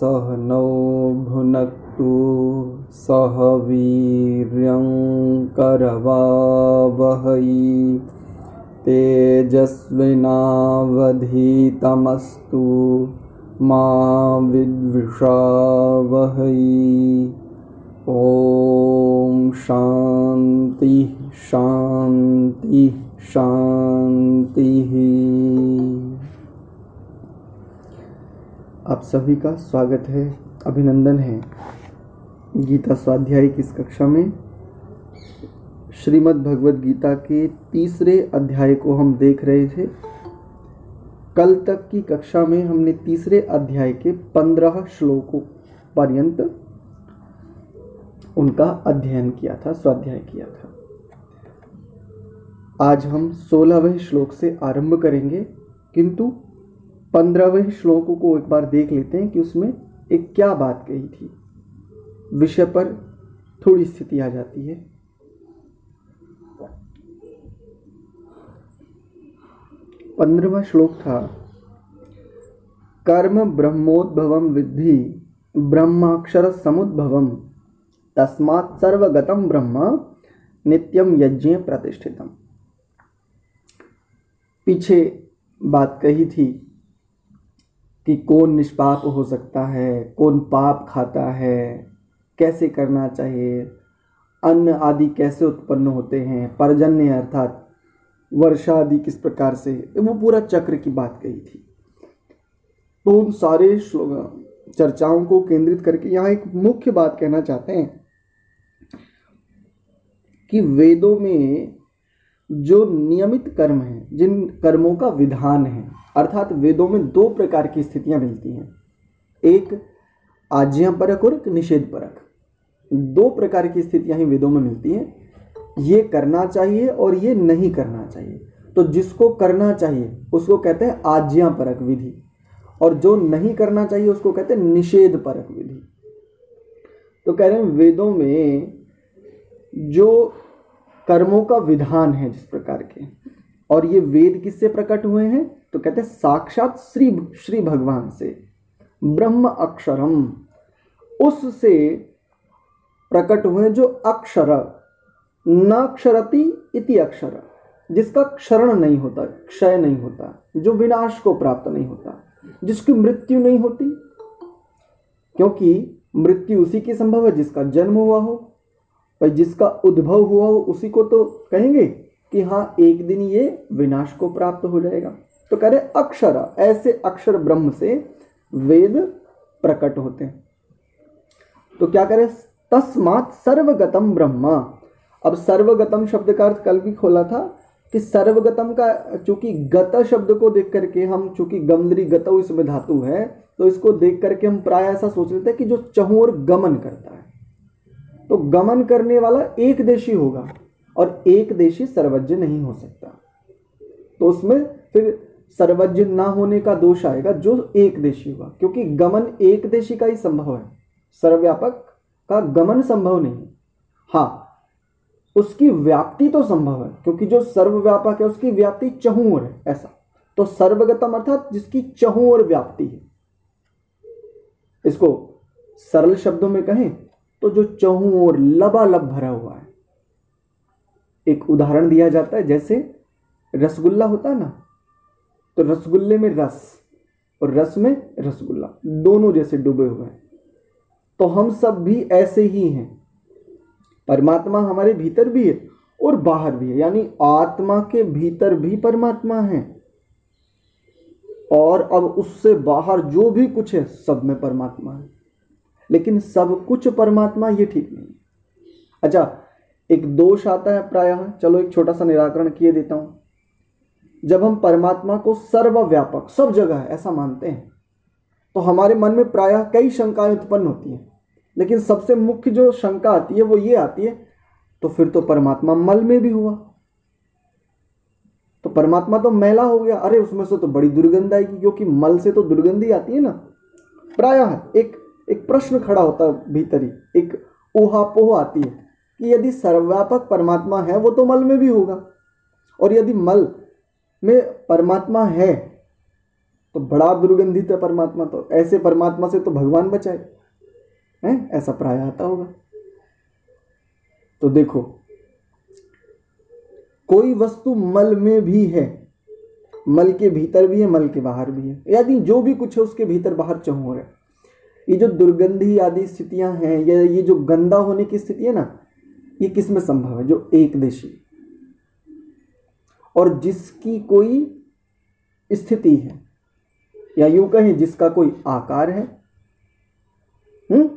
सह नौ भुनक्तु सह वीर्यं करवावहै। तेजस्विनावधीतमस्तु मा विद्विषावहै। ॐ शान्ति शान्ति शान्तिः आप सभी का स्वागत है, अभिनंदन है। गीता स्वाध्याय की इस कक्षा में श्रीमद् भगवद गीता के तीसरे अध्याय को हम देख रहे थे। कल तक की कक्षा में हमने तीसरे अध्याय के पंद्रह श्लोकों पर्यंत उनका अध्ययन किया था, स्वाध्याय किया था। आज हम सोलहवें श्लोक से आरंभ करेंगे, किंतु पंद्रहवें श्लोकों को एक बार देख लेते हैं कि उसमें एक क्या बात कही थी। विषय पर थोड़ी स्थिति आ जाती है। पंद्रहवा श्लोक था, कर्म ब्रह्मोद्भव विद्धि, ब्रह्माक्षर समुद्भवम तस्मात् सर्वगतम ब्रह्म नित्यम यज्ञ प्रतिष्ठितम। पीछे बात कही थी कि कौन निष्पाप हो सकता है, कौन पाप खाता है, कैसे करना चाहिए? अन्न आदि कैसे उत्पन्न होते हैं? पर्जन्य अर्थात वर्षा आदि किस प्रकार से? वो पूरा चक्र की बात कही थी। तो उन सारे चर्चाओं को केंद्रित करके यहाँ एक मुख्य बात कहना चाहते हैं कि वेदों में जो नियमित कर्म है, जिन कर्मों का विधान है अर्थात वेदों में दो प्रकार की स्थितियाँ मिलती हैं। एक आज्ञा परक और एक निषेध परक दो प्रकार की स्थितियाँ ही वेदों में मिलती हैं। ये करना चाहिए और ये नहीं करना चाहिए। तो जिसको करना चाहिए, उसको कहते हैं आज्ञा परक विधि। और जो नहीं करना चाहिए, उसको कहते हैं निषेध परक विधि। तो कह रहे हैं, वेदों में जो कर्मों का विधान है जिस प्रकार के, और ये वेद किससे प्रकट हुए हैं? तो कहते हैं, साक्षात श्री श्री भगवान से, ब्रह्म अक्षरम। उससे प्रकट हुए जो अक्षर न क्षरति इति अक्षर, जिसका क्षरण नहीं होता, क्षय नहीं होता, जो विनाश को प्राप्त नहीं होता, जिसकी मृत्यु नहीं होती। क्योंकि मृत्यु उसी की संभव है जिसका जन्म हुआ हो। भाई जिसका उद्भव हुआ हो, उसी को तो कहेंगे कि हाँ एक दिन ये विनाश को प्राप्त हो जाएगा। तो कह रहे अक्षर, ऐसे अक्षर ब्रह्म से वेद प्रकट होते हैं। तो क्या करे तस्मात सर्वगतम ब्रह्म। अब सर्वगतम शब्द का अर्थ कल भी खोला था कि सर्वगतम का, चूँकि गत शब्द को देख करके हम, चूँकि गमद्री गत इसमें धातु है तो इसको देख करके हम प्राय ऐसा सोच लेते हैं कि जो चहोर गमन करता है। तो गमन करने वाला एक देशी होगा और एक देशी सर्वज्ञ नहीं हो सकता। तो उसमें फिर सर्वज्ञ ना होने का दोष आएगा, जो एक देशी होगा, क्योंकि गमन एक देशी का ही संभव है। सर्वव्यापक का गमन संभव नहीं हाँ। उसकी व्याप्ति तो संभव है, क्योंकि जो सर्वव्यापक है, उसकी व्याप्ति चहूर है, ऐसा। तो सर्वगतम अर्थात जिसकी चहूर व्याप्ति है। इसको सरल शब्दों में कहें तो जो चहूर लबालब भरा हुआ है। एक उदाहरण दिया जाता है, जैसे रसगुल्ला होता है ना तो रसगुल्ले में रस और रस में रसगुल्ला, दोनों जैसे डूबे हुए हैं। तो हम सब भी ऐसे ही हैं। परमात्मा हमारे भीतर भी है और बाहर भी है। यानी आत्मा के भीतर भी परमात्मा है। और अब उससे बाहर जो भी कुछ है, सब में परमात्मा है। लेकिन सब कुछ परमात्मा, ये ठीक नहीं अच्छा एक दोष आता है प्रायः। चलो एक छोटा सा निराकरण किए देता हूँ। जब हम परमात्मा को सर्वव्यापक, सब जगह ऐसा मानते हैं तो हमारे मन में प्रायः कई शंकाएँ उत्पन्न होती हैं। लेकिन सबसे मुख्य जो शंका आती है, वो ये आती है तो फिर तो परमात्मा मल में भी हुआ। तो परमात्मा तो मैला हो गया। अरे, उसमें से तो बड़ी दुर्गंध आएगी, क्योंकि मल से तो दुर्गंध ही आती है ना। प्रायः एक एक प्रश्न खड़ा होता है भीतर ही एक ऊहापोह आती है, कि यदि सर्वव्यापक परमात्मा है, वो तो मल में भी होगा। और यदि मल में परमात्मा है तो बड़ा दुर्गंधित है परमात्मा तो। ऐसे परमात्मा से तो भगवान बचाए। हैं? ऐसा प्राय आता होगा। तो देखो, कोई वस्तु मल में भी है, मल के भीतर भी है, मल के बाहर भी है। यदि जो भी कुछ है, उसके भीतर बाहर चहु है। ये जो दुर्गंधी आदि स्थितियाँ हैं, या ये जो गंदा होने की स्थिति है ना, ये किसमें संभव है? जो एक देशी। और जिसकी कोई स्थिति है, या यूँ कहें, जिसका कोई आकार है। हम्म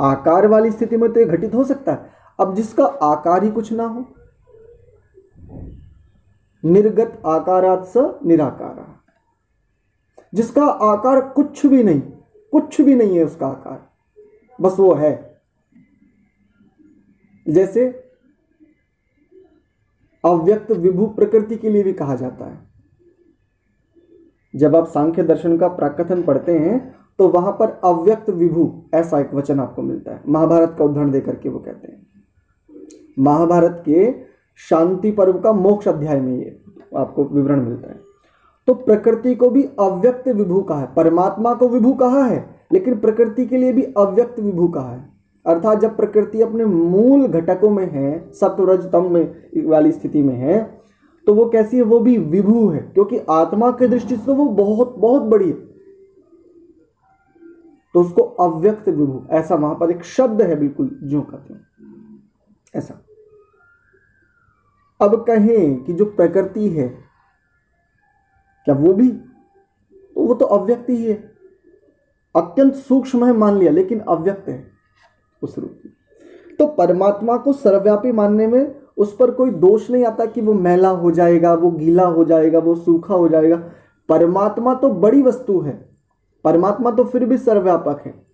आकार वाली स्थिति में तो ये घटित हो सकता है। अब जिसका आकार ही कुछ ना हो, निर्गत आकारात निराकारा। जिसका आकार कुछ भी नहीं, कुछ भी नहीं है उसका आकार, बस वो है। जैसे अव्यक्त विभू प्रकृति के लिए भी कहा जाता है। जब आप सांख्य दर्शन का प्राकथन पढ़ते हैं तो वहाँ पर अव्यक्त विभू ऐसा एक वचन आपको मिलता है। महाभारत का उदाहरण देकर के वो कहते हैं। महाभारत के शांति पर्व का मोक्ष अध्याय में ये आपको विवरण मिलता है। तो प्रकृति को भी अव्यक्त विभू कहा है, परमात्मा को विभू कहा है, लेकिन प्रकृति के लिए भी अव्यक्त विभू कहा है। अर्थात जब प्रकृति अपने मूल घटकों में है सत्वरज तम में, वाली स्थिति में है तो वो कैसी है? वो भी विभू है, क्योंकि आत्मा की दृष्टि से तो वो बहुत बहुत बड़ी है। तो उसको अव्यक्त विभू, ऐसा वहाँ पर एक शब्द है बिल्कुल जो कहते हैं। ऐसा। अब कहें कि जो प्रकृति है, क्या वो भी? तो वो तो अव्यक्त ही है। अत्यंत सूक्ष्म है, मान लिया, लेकिन अव्यक्त है। उस रूप में। तो परमात्मा को सर्वव्यापी मानने में उस पर कोई दोष नहीं आता कि वो मैला हो जाएगा, वो गीला हो जाएगा, वो सूखा हो जाएगा। परमात्मा तो बड़ी वस्तु है। परमात्मा तो फिर भी सर्वव्यापक है।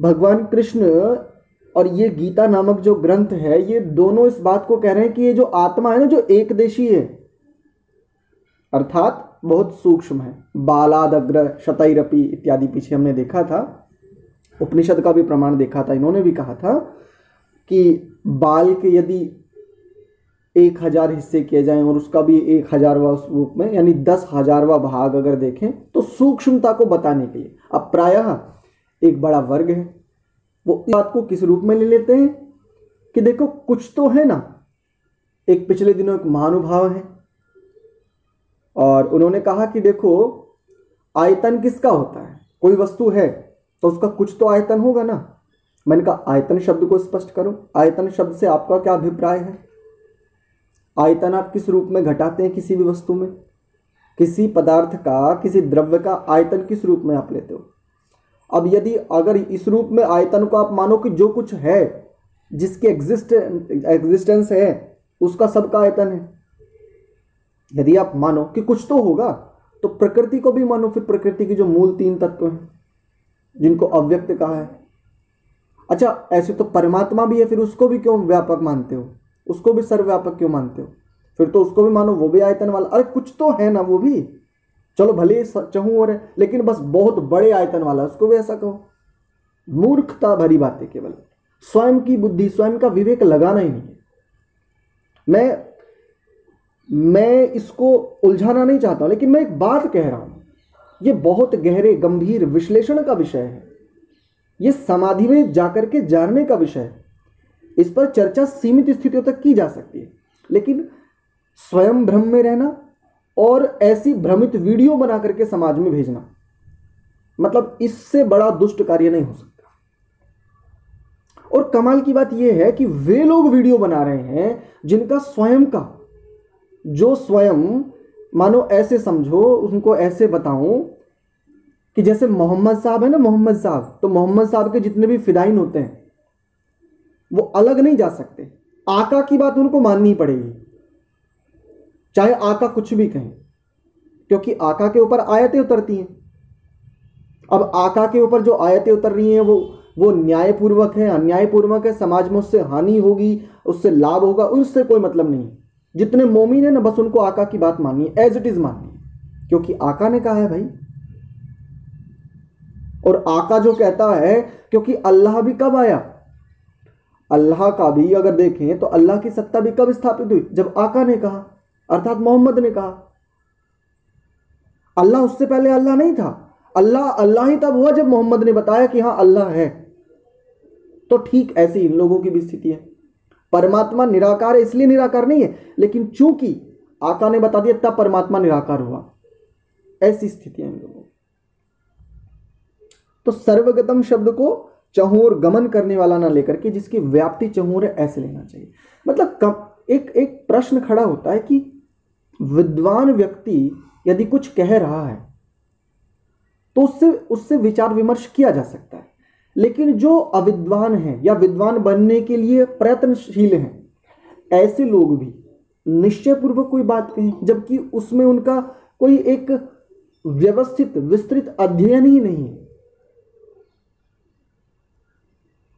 भगवान कृष्ण और ये गीता नामक जो ग्रंथ है, ये दोनों इस बात को कह रहे हैं कि ये जो आत्मा है ना, जो एक देशी है, अर्थात बहुत सूक्ष्म है। बालाद अग्र शतरपी इत्यादि पीछे हमने देखा था। उपनिषद का भी प्रमाण देखा था, इन्होंने भी कहा था कि बाल के यदि एक हज़ार हिस्से किए जाएँ और उसका भी एक हजारवा उस रूप में, यानी दस हजारवा भाग अगर देखें तो सूक्ष्मता को बताने के लिए। अब प्रायः एक बड़ा वर्ग है, वो इस बात को किस रूप में ले लेते हैं कि देखो, कुछ तो है ना। एक पिछले दिनों एक महानुभाव है और उन्होंने कहा कि देखो, आयतन किसका होता है? कोई वस्तु है? तो उसका कुछ तो आयतन होगा ना। मैंने कहा, आयतन शब्द को स्पष्ट करो। आयतन शब्द से आपका क्या अभिप्राय है? आयतन आप किस रूप में घटाते हैं किसी भी वस्तु में? किसी पदार्थ का, किसी द्रव्य का आयतन किस रूप में आप लेते हो? अब यदि अगर इस रूप में आयतन को आप मानो कि जो कुछ है, जिसके एग्जिस्ट एग्जिस्टेंस है, उसका सबका आयतन है। यदि आप मानो कि कुछ तो होगा तो प्रकृति को भी मानो, फिर प्रकृति की जो मूल तीन तत्व हैं। जिनको अव्यक्त कहा है। अच्छा ऐसे तो परमात्मा भी है, फिर उसको भी क्यों व्यापक मानते हो? उसको भी सर्वव्यापक क्यों मानते हो? फिर तो उसको भी मानो, वो भी आयतन वाला। अरे, कुछ तो है ना वो भी। चलो, भले चहू और है, लेकिन बस बहुत बड़े आयतन वाला उसको भी ऐसा कहो। मूर्खता भरी बातें केवल। स्वयं की बुद्धि, स्वयं का विवेक लगाना ही नहीं है। मैं मैं इसको उलझाना नहीं चाहता, लेकिन मैं एक बात कह रहा हूँ। ये बहुत गहरे, गंभीर विश्लेषण का विषय है। ये समाधि में जाकर के जानने का विषय है। इस पर चर्चा सीमित स्थितियों तक की जा सकती है। लेकिन स्वयं भ्रम में रहना और ऐसी भ्रमित वीडियो बना करके समाज में भेजना मतलब इससे बड़ा दुष्ट कार्य नहीं हो सकता। और कमाल की बात यह है कि वे लोग वीडियो बना रहे हैं जिनका स्वयं का, जो स्वयं, मानो ऐसे समझो, उनको ऐसे बताऊँ कि जैसे मोहम्मद साहब है ना, मोहम्मद साहब तो मोहम्मद साहब के जितने भी फिदाइन होते हैं, वो अलग नहीं जा सकते। आका की बात उनको माननी पड़ेगी। चाहे आका कुछ भी कहें, क्योंकि आका के ऊपर आयतें उतरती हैं। अब आका के ऊपर जो आयतें उतर रही हैं, वो वो न्यायपूर्वक है, अन्यायपूर्वक है, समाज में उससे हानि होगी, उससे लाभ होगा, उससे कोई मतलब नहीं। जितने मोमिन है ना, बस उनको आका की बात माननी है एज इट इज़ माननी है। क्योंकि आका ने कहा है भाई और आका जो कहता है, क्योंकि अल्लाह भी कब आया? अल्लाह का भी अगर देखें तो अल्लाह की सत्ता भी कब स्थापित हुई? जब आका ने कहा, अर्थात मोहम्मद ने कहा। अल्लाह उससे पहले अल्लाह नहीं था। अल्लाह अल्लाह ही तब हुआ जब मोहम्मद ने बताया कि हाँ अल्लाह है। तो ठीक ऐसी इन लोगों की भी स्थिति है। परमात्मा निराकार है, इसलिए निराकार नहीं है। लेकिन चूँकि आका ने बता दिया, तब परमात्मा निराकार हुआ। ऐसी स्थिति है इन लोगों तो सर्वगतम शब्द को चहोर गमन करने वाला ना लेकर के जिसकी व्याप्ति चहोर है, ऐसे लेना चाहिए। मतलब कम, एक एक प्रश्न खड़ा होता है कि विद्वान व्यक्ति यदि कुछ कह रहा है तो उससे उससे विचार विमर्श किया जा सकता है। लेकिन जो अविद्वान है या विद्वान बनने के लिए प्रयत्नशील हैं, ऐसे लोग भी निश्चय पूर्वक कोई बात कहें, जबकि उसमें उनका कोई एक व्यवस्थित, विस्तृत अध्ययन ही नहीं है।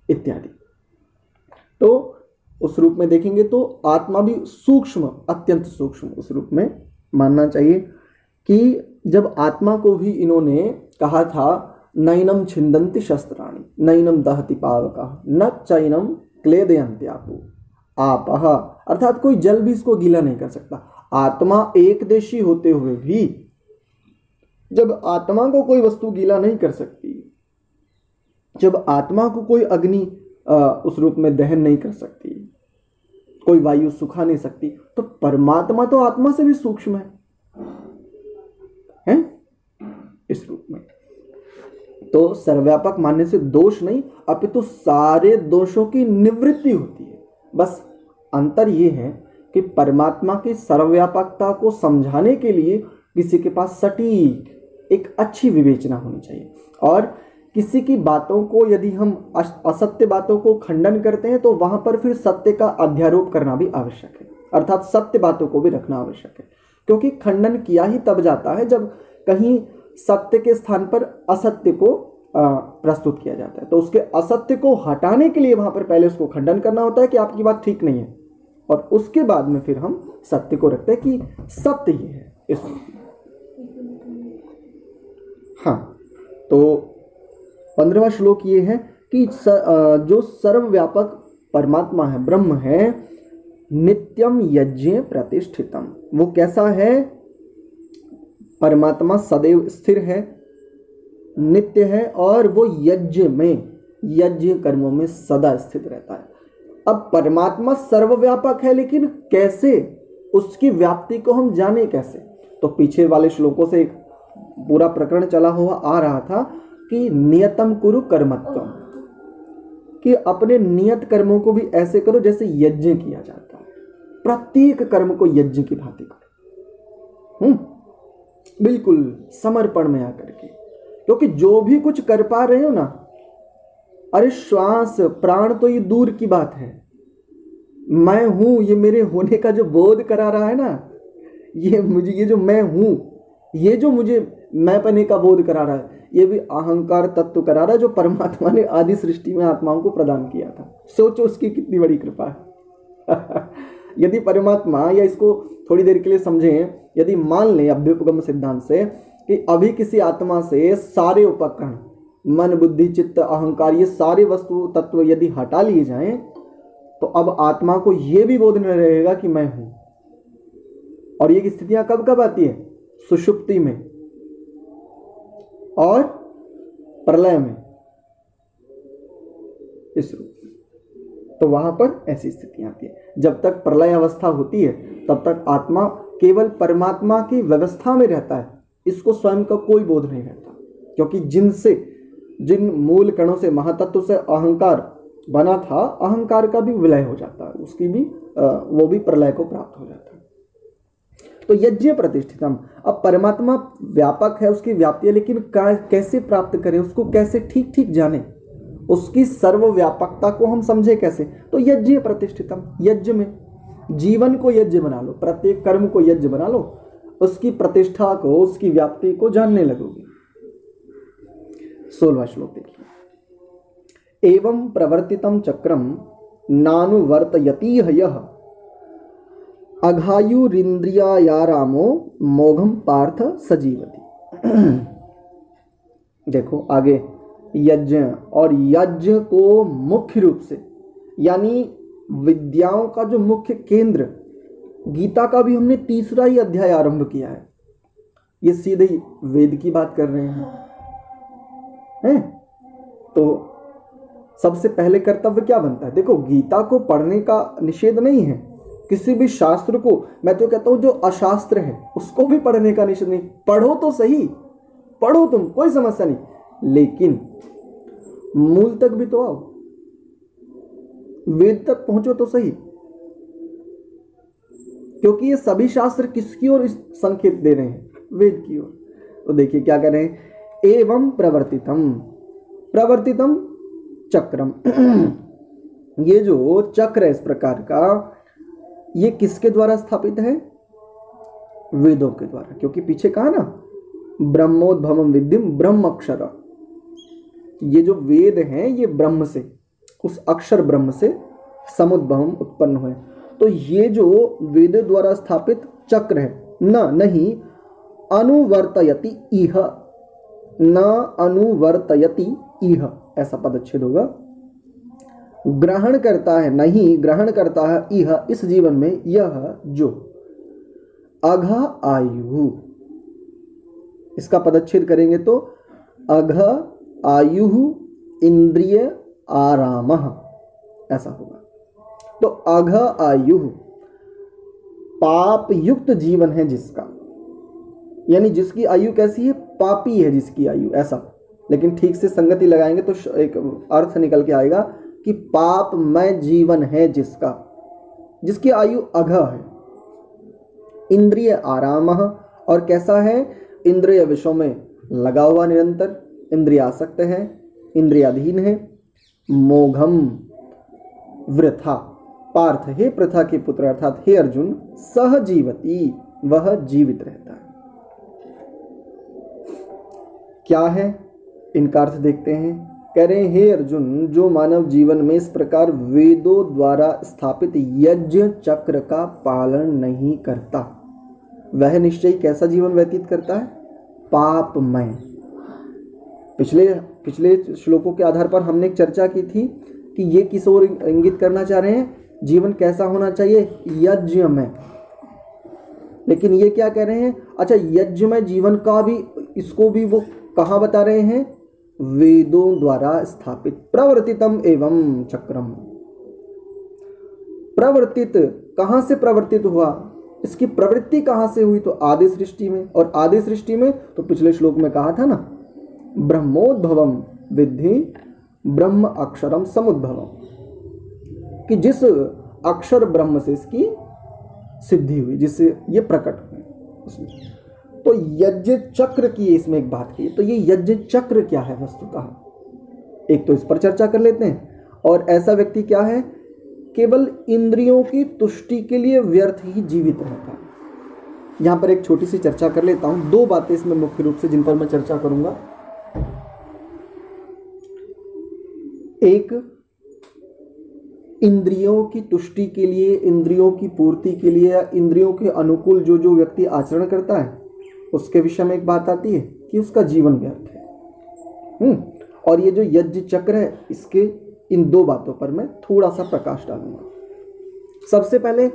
इत्यादि। तो उस रूप में देखेंगे तो आत्मा भी सूक्ष्म, अत्यंत सूक्ष्म उस रूप में मानना चाहिए कि जब आत्मा को भी इन्होंने कहा था, नैनम छिंदंती शस्त्राणी, नैनम दहति पावका, न चैनम क्लेदयंत्यापु आप। अर्थात कोई जल भी इसको गीला नहीं कर सकता। आत्मा एक देशी होते हुए भी जब आत्मा को कोई वस्तु गीला नहीं कर सकती जब आत्मा को कोई अग्नि उस रूप में दहन नहीं कर सकती, कोई वायु सुखा नहीं सकती तो परमात्मा तो आत्मा से भी सूक्ष्म है। हैं? इस रूप में। तो सर्वव्यापक मानने से दोष नहीं, अपितु तो सारे दोषों की निवृत्ति होती है। बस अंतर यह है कि परमात्मा की सर्वव्यापकता को समझाने के लिए किसी के पास सटीक, एक अच्छी विवेचना होनी चाहिए। और किसी की बातों को यदि हम असत्य बातों को खंडन करते हैं तो वहाँ पर फिर सत्य का अध्यारोप करना भी आवश्यक है। अर्थात सत्य बातों को भी रखना आवश्यक है। क्योंकि खंडन किया ही तब जाता है जब कहीं सत्य के स्थान पर असत्य को प्रस्तुत किया जाता है। तो उसके असत्य को हटाने के लिए वहाँ पर पहले उसको खंडन करना होता है कि आपकी बात ठीक नहीं है। और उसके बाद में फिर हम सत्य को रखते हैं कि सत्य ही है। इस हाँ तो पंद्रहवा श्लोक ये है कि जो सर्वव्यापक परमात्मा है, ब्रह्म है नित्यम यज्ञ प्रतिष्ठितम। वो कैसा है? परमात्मा सदैव स्थिर है, नित्य है और वो यज्ञ में, यज्ञ कर्मों में सदा स्थित रहता है। अब परमात्मा सर्वव्यापक है, लेकिन कैसे? उसकी व्याप्ति को हम जाने कैसे? तो पीछे वाले श्लोकों से एक पूरा प्रकरण चला हुआ आ रहा था कि नियतम कुरु कर्मत्व कि अपने नियत कर्मों को भी ऐसे करो जैसे यज्ञ किया जाता है। प्रत्येक कर्म को यज्ञ की भांति करो। हम्म। बिल्कुल समर्पण में आकर के। क्योंकि जो भी कुछ कर पा रहे हो ना, अरे श्वास, प्राण तो ये दूर की बात है। मैं हूँ, ये मेरे होने का जो बोध करा रहा है ना, ये मुझे, ये जो मैं हूँ, ये जो मुझे मैं पने का बोध करा रहा है ये भी अहंकार तत्व करा रहा जो परमात्मा ने आदि सृष्टि में आत्माओं को प्रदान किया था। सोचो उसकी कितनी बड़ी कृपा है। यदि परमात्मा, या इसको थोड़ी देर के लिए समझें, यदि मान लें अभ्युपगम सिद्धांत से कि अभी किसी आत्मा से सारे उपकरण, मन, बुद्धि, चित्त, अहंकार, ये सारे वस्तु, तत्व यदि हटा लिए जाएँ तो अब आत्मा को यह भी बोध न रहेगा कि मैं हूँ। और ये स्थितियाँ कब कब आती है? सुषुप्ति में। और प्रलय में। इस रूप तो वहाँ पर ऐसी स्थितियाँ आती है। जब तक प्रलय अवस्था होती है, तब तक आत्मा केवल परमात्मा की व्यवस्था में रहता है। इसको स्वयं का कोई बोध नहीं रहता। क्योंकि जिनसे, जिन मूल कणों से, महातत्व से अहंकार बना था, अहंकार का भी विलय हो जाता है। उसकी भी वो भी प्रलय को प्राप्त हो जाता है। तो यज्ञ प्रतिष्ठितम। अब परमात्मा व्यापक है, उसकी व्याप्ति है, लेकिन कैसे प्राप्त करें, उसको कैसे ठीक ठीक जाने? उसकी सर्वव्यापकता को हम समझे कैसे? तो यज्ञ प्रतिष्ठितम, यज्ञ में। जीवन को यज्ञ बना लो, प्रत्येक कर्म को यज्ञ बना लो, उसकी प्रतिष्ठा को, उसकी व्याप्ति को जानने लगोगे। सोलवा श्लोक देखिए। एवं प्रवर्तितम चक्रम नानुवर्तयती यह अघायुरिंद्रियारामो मोघम पार्थ सजीवती। देखो, आगे, यज्ञ, और यज्ञ को मुख्य रूप से, यानी विद्याओं का जो मुख्य केंद्र, गीता का भी हमने तीसरा ही अध्याय आरंभ किया है। ये सीधे वेद की बात कर रहे हैं। हैं? तो सबसे पहले कर्तव्य क्या बनता है? देखो, गीता को पढ़ने का निषेध नहीं है। किसी भी शास्त्र को, मैं तो कहता हूँ जो अशास्त्र है, उसको भी पढ़ने का निषेध नहीं। पढ़ो तो सही, पढ़ो तुम, कोई समस्या नहीं। लेकिन मूल तक भी तो आओ। वेद तक पहुंचो तो सही। क्योंकि ये सभी शास्त्र किसकी ओर संकेत दे रहे हैं? वेद की ओर। तो देखिए क्या कर रहे हैं। एवं प्रवर्तितम प्रवर्तितम चक्रम। ये जो चक्र है इस प्रकार का ये किसके द्वारा स्थापित है? वेदों के द्वारा। क्योंकि पीछे कहा ना, ब्रह्मोद्भव विद्यम ब्रह्म अक्षर ये जो वेद हैं, ये ब्रह्म से, उस अक्षर ब्रह्म से समुद्भव उत्पन्न हुए। तो ये जो वेद द्वारा स्थापित चक्र है, न, नहीं, अनुवर्तयति इह। न अनुवर्तयति इह, ऐसा पदच्छेद होगा। ग्रहण करता है, नहीं ग्रहण करता है यह इस जीवन में यह जो अघ आयु। इसका पदच्छेद करेंगे तो अघ आयु इंद्रिय आराम, ऐसा होगा। तो अघ आयु पाप युक्त जीवन है जिसका। यानी जिसकी आयु कैसी है? पापी है जिसकी आयु, ऐसा। लेकिन ठीक से संगति लगाएँगे तो एक अर्थ निकल के आएगा। कि पापमय जीवन है जिसका, जिसकी आयु अघ है। इंद्रिय आराम, और कैसा है? इंद्रिय विषयों में लगा हुआ निरंतर, इंद्रिय आसक्त है, इंद्रियाधीन है। मोघम, वृथा, पार्थ, हे प्रथा के पुत्र, अर्थात हे अर्जुन सह जीवती वह जीवित रहता है। क्या है? इनका अर्थ देखते हैं। कह रहे हे अर्जुन, जो मानव जीवन में इस प्रकार वेदों द्वारा स्थापित यज्ञ चक्र का पालन नहीं करता, वह निश्चय कैसा जीवन व्यतीत करता है? पापमय। पिछले पिछले श्लोकों के आधार पर हमने चर्चा की थी कि ये किस ओर इंगित करना चाह रहे हैं? जीवन कैसा होना चाहिए? यज्ञ में लेकिन ये क्या कह रहे हैं? अच्छा यज्ञ में जीवन का भी, इसको भी वो कहाँ बता रहे हैं? वेदों द्वारा स्थापित, प्रवर्तितम एवं चक्रम। प्रवर्तित कहाँ से प्रवर्तित हुआ? इसकी प्रवृत्ति कहाँ से हुई? तो आदि सृष्टि में। और आदि सृष्टि में तो पिछले श्लोक में कहा था ना ब्रह्मोद्भवम विद्धि, ब्रह्म अक्षरम समुद्भवम कि जिस अक्षर ब्रह्म से इसकी सिद्धि हुई, जिससे ये प्रकट उसमें। तो यज्ञ चक्र की इसमें एक बात की तो ये यज्ञ चक्र क्या है वस्तुतः? एक तो इस पर चर्चा कर लेते हैं, और ऐसा व्यक्ति क्या है? केवल इंद्रियों की तुष्टि के लिए व्यर्थ ही जीवित रहता है। यहाँ पर एक छोटी सी चर्चा कर लेता हूँ, दो बातें इसमें मुख्य रूप से जिन पर मैं चर्चा करूँगा। एक, इंद्रियों की तुष्टि के लिए, इंद्रियों की पूर्ति के लिए या इंद्रियों के अनुकूल जो जो व्यक्ति आचरण करता है उसके विषय में एक बात आती है कि उसका जीवन व्यर्थ है। हम्म और ये जो यज्ञ चक्र है, इसके इन दो बातों पर मैं थोड़ा सा प्रकाश डालूँगा। सबसे पहले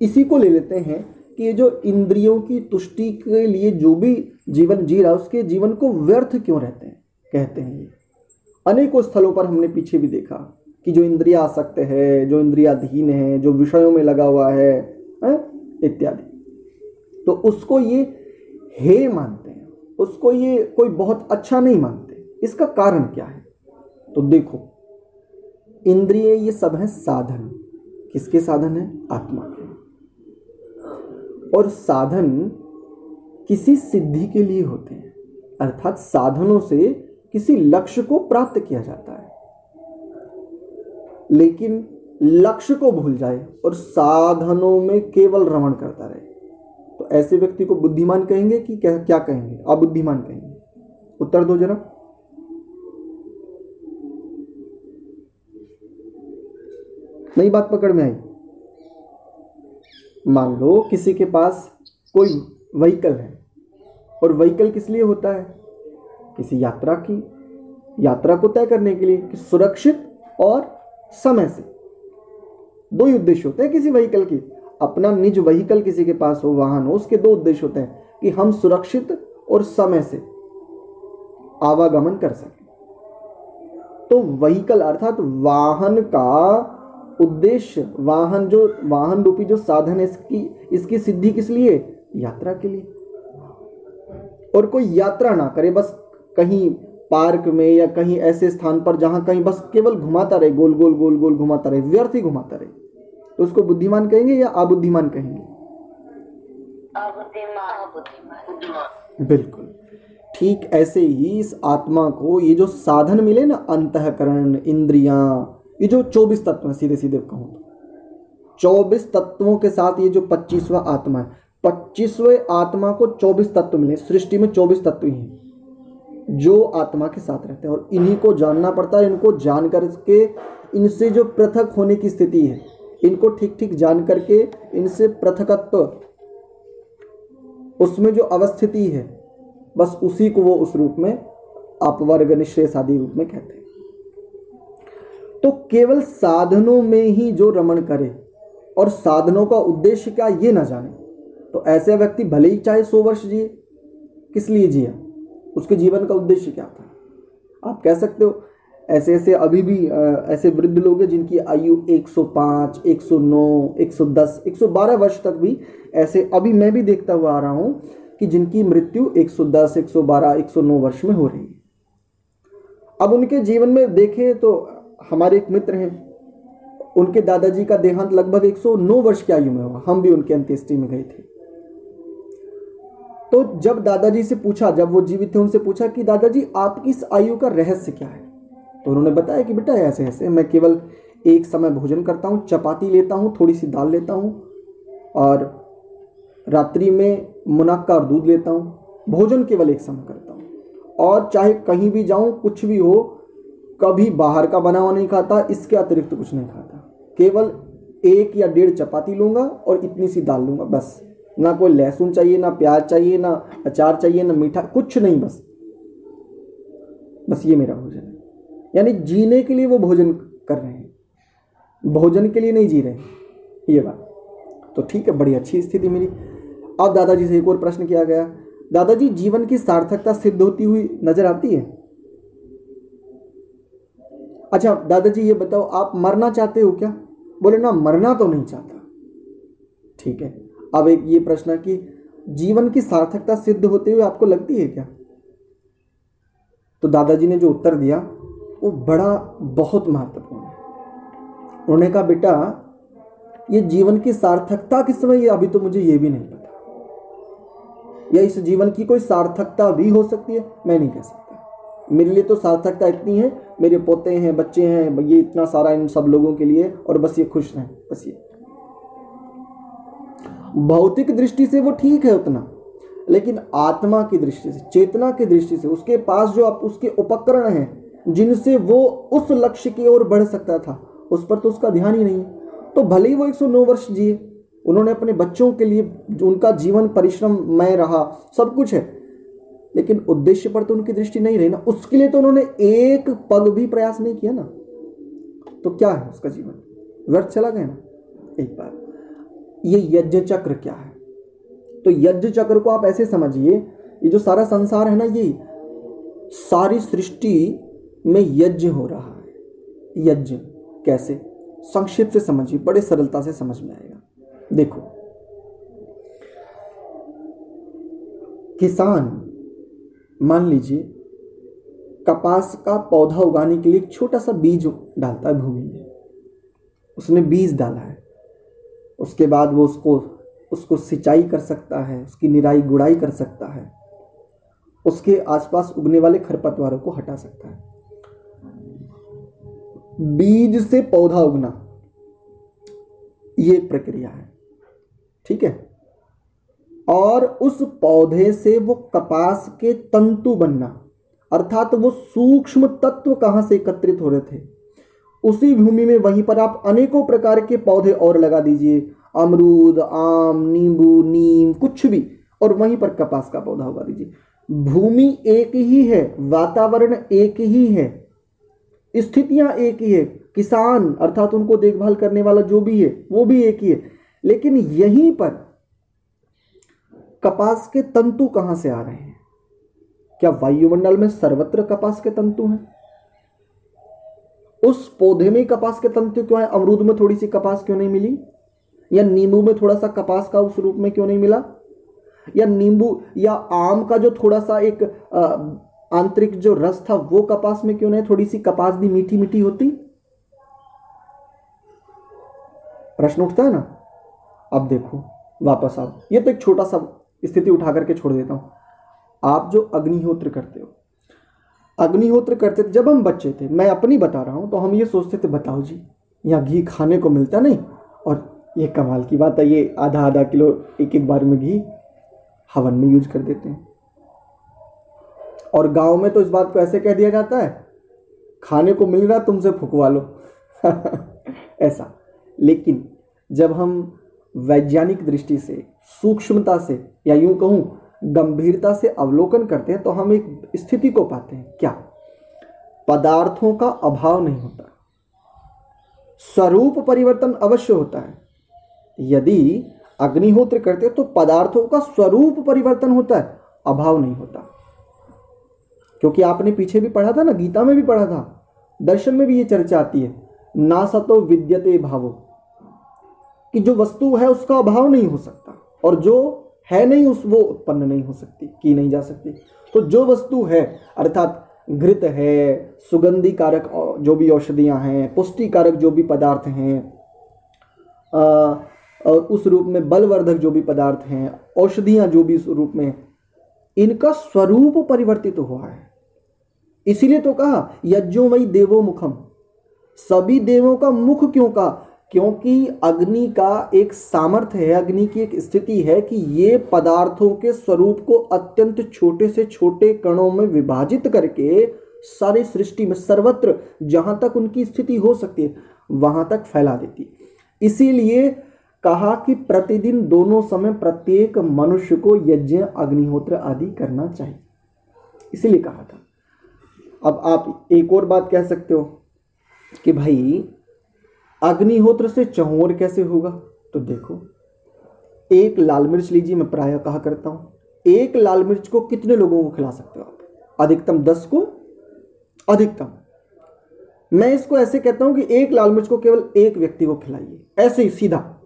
इसी को ले लेते हैं कि ये जो इंद्रियों की तुष्टि के लिए जो भी जीवन जी रहा है, उसके जीवन को व्यर्थ क्यों रहते हैं? कहते हैं ये। अनेकों स्थलों पर हमने पीछे भी देखा कि जो इंद्रिया आसक्त है, जो इंद्रियाधीन है, जो विषयों में लगा हुआ है, इत्यादि। तो उसको ये हे मानते हैं, उसको ये कोई बहुत अच्छा नहीं मानते। इसका कारण क्या है? तो देखो, इंद्रिय ये सब है साधन। किसके साधन है? आत्मा के। और साधन किसी सिद्धि के लिए होते हैं, अर्थात साधनों से किसी लक्ष्य को प्राप्त किया जाता है। लेकिन लक्ष्य को भूल जाए और साधनों में केवल रमण करता रहे। ऐसे व्यक्ति को बुद्धिमान कहेंगे कि क्या क्या कहेंगे? अबुद्धिमान कहेंगे। उत्तर दो जरा। नई बात पकड़ में आई। मान लो किसी के पास कोई व्हीकल है, और व्हीकल किस लिए होता है? किसी यात्रा की, यात्रा को तय करने के लिए, कि सुरक्षित और समय से। दो ही उद्देश्य होते हैं किसी व्हीकल की। अपना निज व्हीकल किसी के पास हो, वाहन हो, उसके दो उद्देश्य होते हैं कि हम सुरक्षित और समय से आवागमन कर सकें। तो व्हीकल अर्थात वाहन का उद्देश्य, वाहन जो, वाहन रूपी जो साधन है, इसकी इसकी सिद्धि किस लिए? यात्रा के लिए। और कोई यात्रा ना करे, बस कहीं पार्क में या कहीं ऐसे स्थान पर जहाँ कहीं बस केवल घुमाता रहे, गोल गोल गोल गोल घुमाता रहे, व्यर्थ ही घुमाता रहे। तो उसको बुद्धिमान कहेंगे या अबुद्धिमान कहेंगे? बिल्कुल। ठीक ऐसे ही इस आत्मा को ये जो साधन मिले ना अंतकरण इंद्रियाँ ये जो चौबीस तत्व है सीधे सीधे कहूँ तो। चौबीस तत्वों के साथ ये जो पच्चीसवा आत्मा है पच्चीसवें आत्मा को चौबीस तत्व मिले सृष्टि में चौबीस तत्व ही हैं जो आत्मा के साथ रहते हैं। और इन्हीं को जानना पड़ता है इनको जान करके इनसे जो पृथक होने की स्थिति है इनको ठीक ठीक जान करके इनसे पृथकत्व, उसमें जो अवस्थिति है, बस उसी को वो उस रूप में अपवर्ग निश्रेष आदि रूप में कहते हैं। तो केवल साधनों में ही जो रमण करे और साधनों का उद्देश्य क्या ये ना जाने? तो ऐसे व्यक्ति भले ही चाहे सौ वर्ष जिए, किस लिए जिया? उसके जीवन का उद्देश्य क्या था? आप कह सकते हो ऐसे ऐसे अभी भी ऐसे वृद्ध लोग हैं जिनकी आयु 105, 109, 110, 112 वर्ष तक भी ऐसे अभी मैं भी देखता हुआ आ रहा हूँ कि जिनकी मृत्यु 110, 112, 109 वर्ष में हो रही है। अब उनके जीवन में देखें तो हमारे एक मित्र हैं। उनके दादाजी का देहांत लगभग 109 वर्ष की आयु में हुआ। हम भी उनके अंत्येष्टि में गए थे। तो जब दादाजी से पूछा जब वो जीवित थे उनसे पूछा कि दादाजी आपकी इस आयु का रहस्य क्या है? तो उन्होंने बताया कि बेटा, ऐसे ऐसे, मैं केवल एक समय भोजन करता हूँ, चपाती लेता हूँ, थोड़ी सी दाल लेता हूँ और रात्रि में मुनक्का और दूध लेता हूँ, भोजन केवल एक समय करता हूँ। और चाहे कहीं भी जाऊँ, कुछ भी हो, कभी बाहर का बना हुआ नहीं खाता, इसके अतिरिक्त तो कुछ नहीं खाता। केवल एक या डेढ़ चपाती लूँगा और इतनी सी दाल लूँगा, बस। ना कोई लहसुन चाहिए, ना प्याज चाहिए, ना अचार चाहिए, ना मीठा, कुछ नहीं, बस। बस ये मेरा भोजन। यानी जीने के लिए वो भोजन कर रहे हैं। भोजन के लिए नहीं जी रहे ये बात। तो ठीक है, बड़ी अच्छी स्थिति मिली। अब दादाजी से एक और प्रश्न किया गया। दादाजी, जीवन की सार्थकता सिद्ध होती हुई नज़र आती है? अच्छा दादाजी, ये बताओ, आप मरना चाहते हो क्या? बोले, ना, मरना तो नहीं चाहता। ठीक है, अब एक ये प्रश्न कि जीवन की सार्थकता सिद्ध होते हुए आपको लगती है क्या? तो दादाजी ने जो उत्तर दिया वो बड़ा, बहुत महत्वपूर्ण है। उन्होंने कहा, बेटा, ये जीवन की सार्थकता किस समय ये अभी तो मुझे ये भी नहीं पता। या इस जीवन की कोई सार्थकता भी हो सकती है? मैं नहीं कह सकता। मेरे लिए तो सार्थकता इतनी है, मेरे पोते हैं, बच्चे हैं ये इतना सारा इन सब लोगों के लिए, और बस ये खुश हैं बस ये। भौतिक दृष्टि से वो ठीक है उतना, लेकिन आत्मा की दृष्टि से, चेतना की दृष्टि से, उसके पास जो आप, उसके उपकरण हैं जिनसे वो उस लक्ष्य की ओर बढ़ सकता था, उस पर तो उसका ध्यान ही नहीं। तो भले ही वो 109 वर्ष जिए, उन्होंने अपने बच्चों के लिए उनका जीवन, परिश्रम परिश्रममय रहा, सब कुछ है, लेकिन उद्देश्य पर तो उनकी दृष्टि नहीं रही ना। उसके लिए तो उन्होंने एक पग भी प्रयास नहीं किया ना। तो क्या है उसका जीवन? व्यर्थ चला गया ना? एक बार। ये यज्ञ चक्र क्या है? तो यज्ञ चक्र को आप ऐसे समझिए, ये जो सारा संसार है ना, ये सारी सृष्टि में यज्ञ हो रहा है। यज्ञ कैसे? संक्षिप्त से समझिए, बड़े सरलता से समझ में आएगा। देखो, किसान, मान लीजिए, कपास का पौधा उगाने के लिए एक छोटा सा बीज डालता है भूमि में। उसने बीज डाला है। उसके बाद वो उसको उसको सिंचाई कर सकता है, उसकी निराई गुड़ाई कर सकता है। उसके आसपास उगने वाले खरपतवारों को हटा सकता है। बीज से पौधा उगना। ये प्रक्रिया है। ठीक है? और उस पौधे से वो कपास के तंतु बनना, अर्थात वो सूक्ष्म तत्व कहाँ से एकत्रित हो रहे थे, उसी भूमि में वहीं पर आप अनेकों प्रकार के पौधे और लगा दीजिए। अमरूद, आम, नींबू, नीम, कुछ भी, और वहीं पर कपास का पौधा उगा दीजिए। भूमि एक ही है, वातावरण एक ही है। स्थितियाँ एक ही है। किसान, अर्थात उनको देखभाल करने वाला जो भी है, वो भी एक ही है। लेकिन यहीं पर कपास के तंतु कहाँ से आ रहे हैं? क्या वायुमंडल में सर्वत्र कपास के तंतु हैं? उस पौधे में कपास के तंतु क्यों है? अमरूद में थोड़ी सी कपास क्यों नहीं मिली? या नींबू में थोड़ा सा कपास का उस रूप में क्यों नहीं मिला? या नींबू, या आम का जो थोड़ा सा एक आंतरिक जो रस था वो कपास में क्यों नहीं? थोड़ी सी कपास भी मीठी मीठी होती। प्रश्न उठता है ना? अब देखो, वापस आओ। ये तो एक छोटा सा स्थिति उठा करके छोड़ देता हूँ। आप जो अग्निहोत्र करते हो, अग्निहोत्र करते थे, जब हम बच्चे थे, मैं अपनी बता रहा हूँ तो हम ये सोचते थे, बताओ जी, यहाँ घी खाने को मिलता नहीं? और ये कमाल की बात है, ये आधा आधा किलो एक एक बार में घी हवन में यूज़ कर देते हैं। और गाँव में तो इस बात को ऐसे कह दिया जाता है, खाने को मिल रहा तुमसे फुकवा लो। ऐसा। लेकिन जब हम वैज्ञानिक दृष्टि से, सूक्ष्मता से, या यूँ कहूँ, गंभीरता से अवलोकन करते हैं तो हम एक स्थिति को पाते हैं। क्या? पदार्थों का अभाव नहीं होता। स्वरूप परिवर्तन अवश्य होता है। यदि अग्निहोत्र करते तो पदार्थों का स्वरूप परिवर्तन होता है, अभाव नहीं होता। क्योंकि आपने पीछे भी पढ़ा था ना, गीता में भी पढ़ा था। दर्शन में भी ये चर्चा आती है, ना सतो विद्यते भावो। कि जो वस्तु है उसका अभाव नहीं हो सकता, और जो है नहीं उस, वो उत्पन्न नहीं हो सकती, की नहीं जा सकती। तो जो वस्तु है, अर्थात घृत है सुगंधी कारक जो भी औषधियाँ हैं पुष्टि कारक जो भी पदार्थ हैं और उस रूप में बलवर्धक जो भी पदार्थ हैं, औषधियाँ जो भी उस रूप में इनका स्वरूप परिवर्तित हुआ है। इसीलिए तो कहा यज्ञों वही देवो मुखम सभी देवों का मुख क्यों कहा क्योंकि अग्नि का एक सामर्थ्य है, अग्नि की एक स्थिति है कि ये पदार्थों के स्वरूप को अत्यंत छोटे से छोटे कणों में विभाजित करके सारी सृष्टि में सर्वत्र जहाँ तक उनकी स्थिति हो सकती है, वहाँ तक फैला देती इसीलिए कहा कि प्रतिदिन दोनों समय प्रत्येक मनुष्य को यज्ञ, अग्निहोत्र आदि करना चाहिए। इसीलिए कहा था। अब आप एक और बात कह सकते हो कि भाई, अग्निहोत्र से चहोर कैसे होगा? तो देखो, एक लाल मिर्च लीजिए, मैं प्राय कहा करता हूँ। एक लाल मिर्च को कितने लोगों को खिला सकते हो आप? अधिकतम दस को? अधिकतम। मैं इसको ऐसे कहता हूँ कि एक लाल मिर्च को केवल एक व्यक्ति को खिलाइए, ऐसे ही सीधा।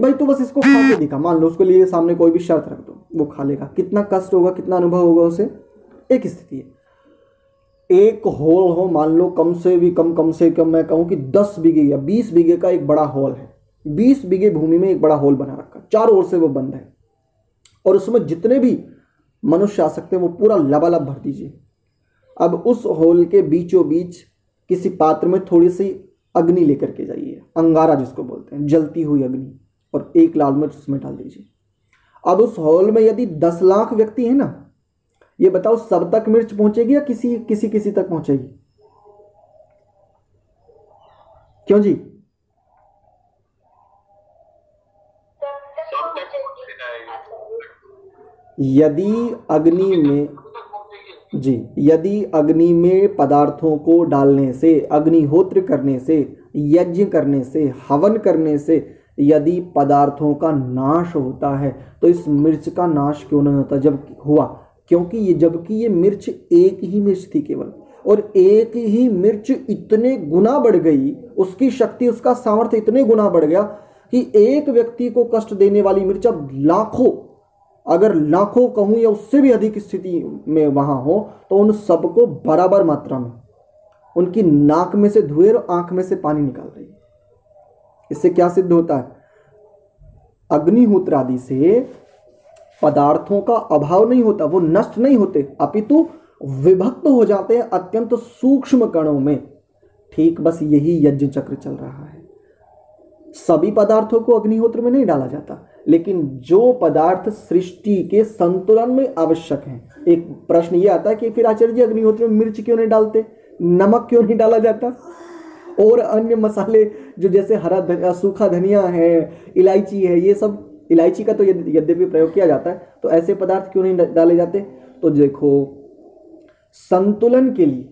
भाई तू बस इसको खा के दिखा। मान लो उसके लिए सामने कोई भी शर्त रख दो, वो खा लेगा। कितना कष्ट होगा, कितना अनुभव होगा उसे। एक स्थिति है। एक होल हो, मान लो कम से भी कम कम से कम मैं कहूँ कि दस बीघे या बीस बीघे का एक बड़ा हॉल है। बीस बीघे भूमि में एक बड़ा हॉल बना रखा चारों ओर से वो बंद है। और उसमें जितने भी मनुष्य आ सकते हैं, वो पूरा लबालब भर दीजिए। अब उस होल के बीचों बीच किसी पात्र में थोड़ी सी अग्नि लेकर के जाइए। अंगारा जिसको बोलते हैं, जलती हुई अग्नि। और एक लाल मिर्च उसमें डाल दीजिए। अब उस हॉल में यदि दस लाख व्यक्ति है ना, ये बताओ सब तक मिर्च पहुंचेगी या किसी किसी किसी तक पहुंचेगी? क्यों जी? यदि अग्नि में, जी, यदि अग्नि में पदार्थों को डालने से, अग्निहोत्र करने से, यज्ञ करने से, हवन करने से यदि पदार्थों का नाश होता है तो इस मिर्च का नाश क्यों नहीं होता? जब हुआ, क्योंकि ये, जबकि ये मिर्च एक ही मिर्च थी केवल, और एक ही मिर्च इतने गुना बढ़ गई, उसकी शक्ति, उसका सामर्थ्य इतने गुना बढ़ गया, कि एक व्यक्ति को कष्ट देने वाली मिर्च अब लाखों, अगर लाखों कहूँ या उससे भी अधिक स्थिति में वहाँ हो तो उन सबको बराबर मात्रा में, उनकी नाक में से धुएँ और आँख में से पानी निकाल रही इससे क्या सिद्ध होता है? अग्निहोत्र आदि से पदार्थों का अभाव नहीं होता, वो नष्ट नहीं होते, अपितु विभक्त हो जाते हैं अत्यंत सूक्ष्म कणों में। ठीक, बस यही यज्ञ चक्र चल रहा है। सभी पदार्थों को अग्निहोत्र में नहीं डाला जाता, लेकिन जो पदार्थ सृष्टि के संतुलन में आवश्यक हैं। एक प्रश्न ये आता है कि फिर आचार्य जी अग्निहोत्र में मिर्च क्यों नहीं डालते? नमक क्यों नहीं डाला जाता? और अन्य मसाले जो जैसे हरा धनिया, सूखा धनिया है, इलायची है, ये सब, इलायची का तो यद्यपि प्रयोग किया जाता है तो ऐसे पदार्थ क्यों नहीं डाले जाते? तो देखो, संतुलन के लिए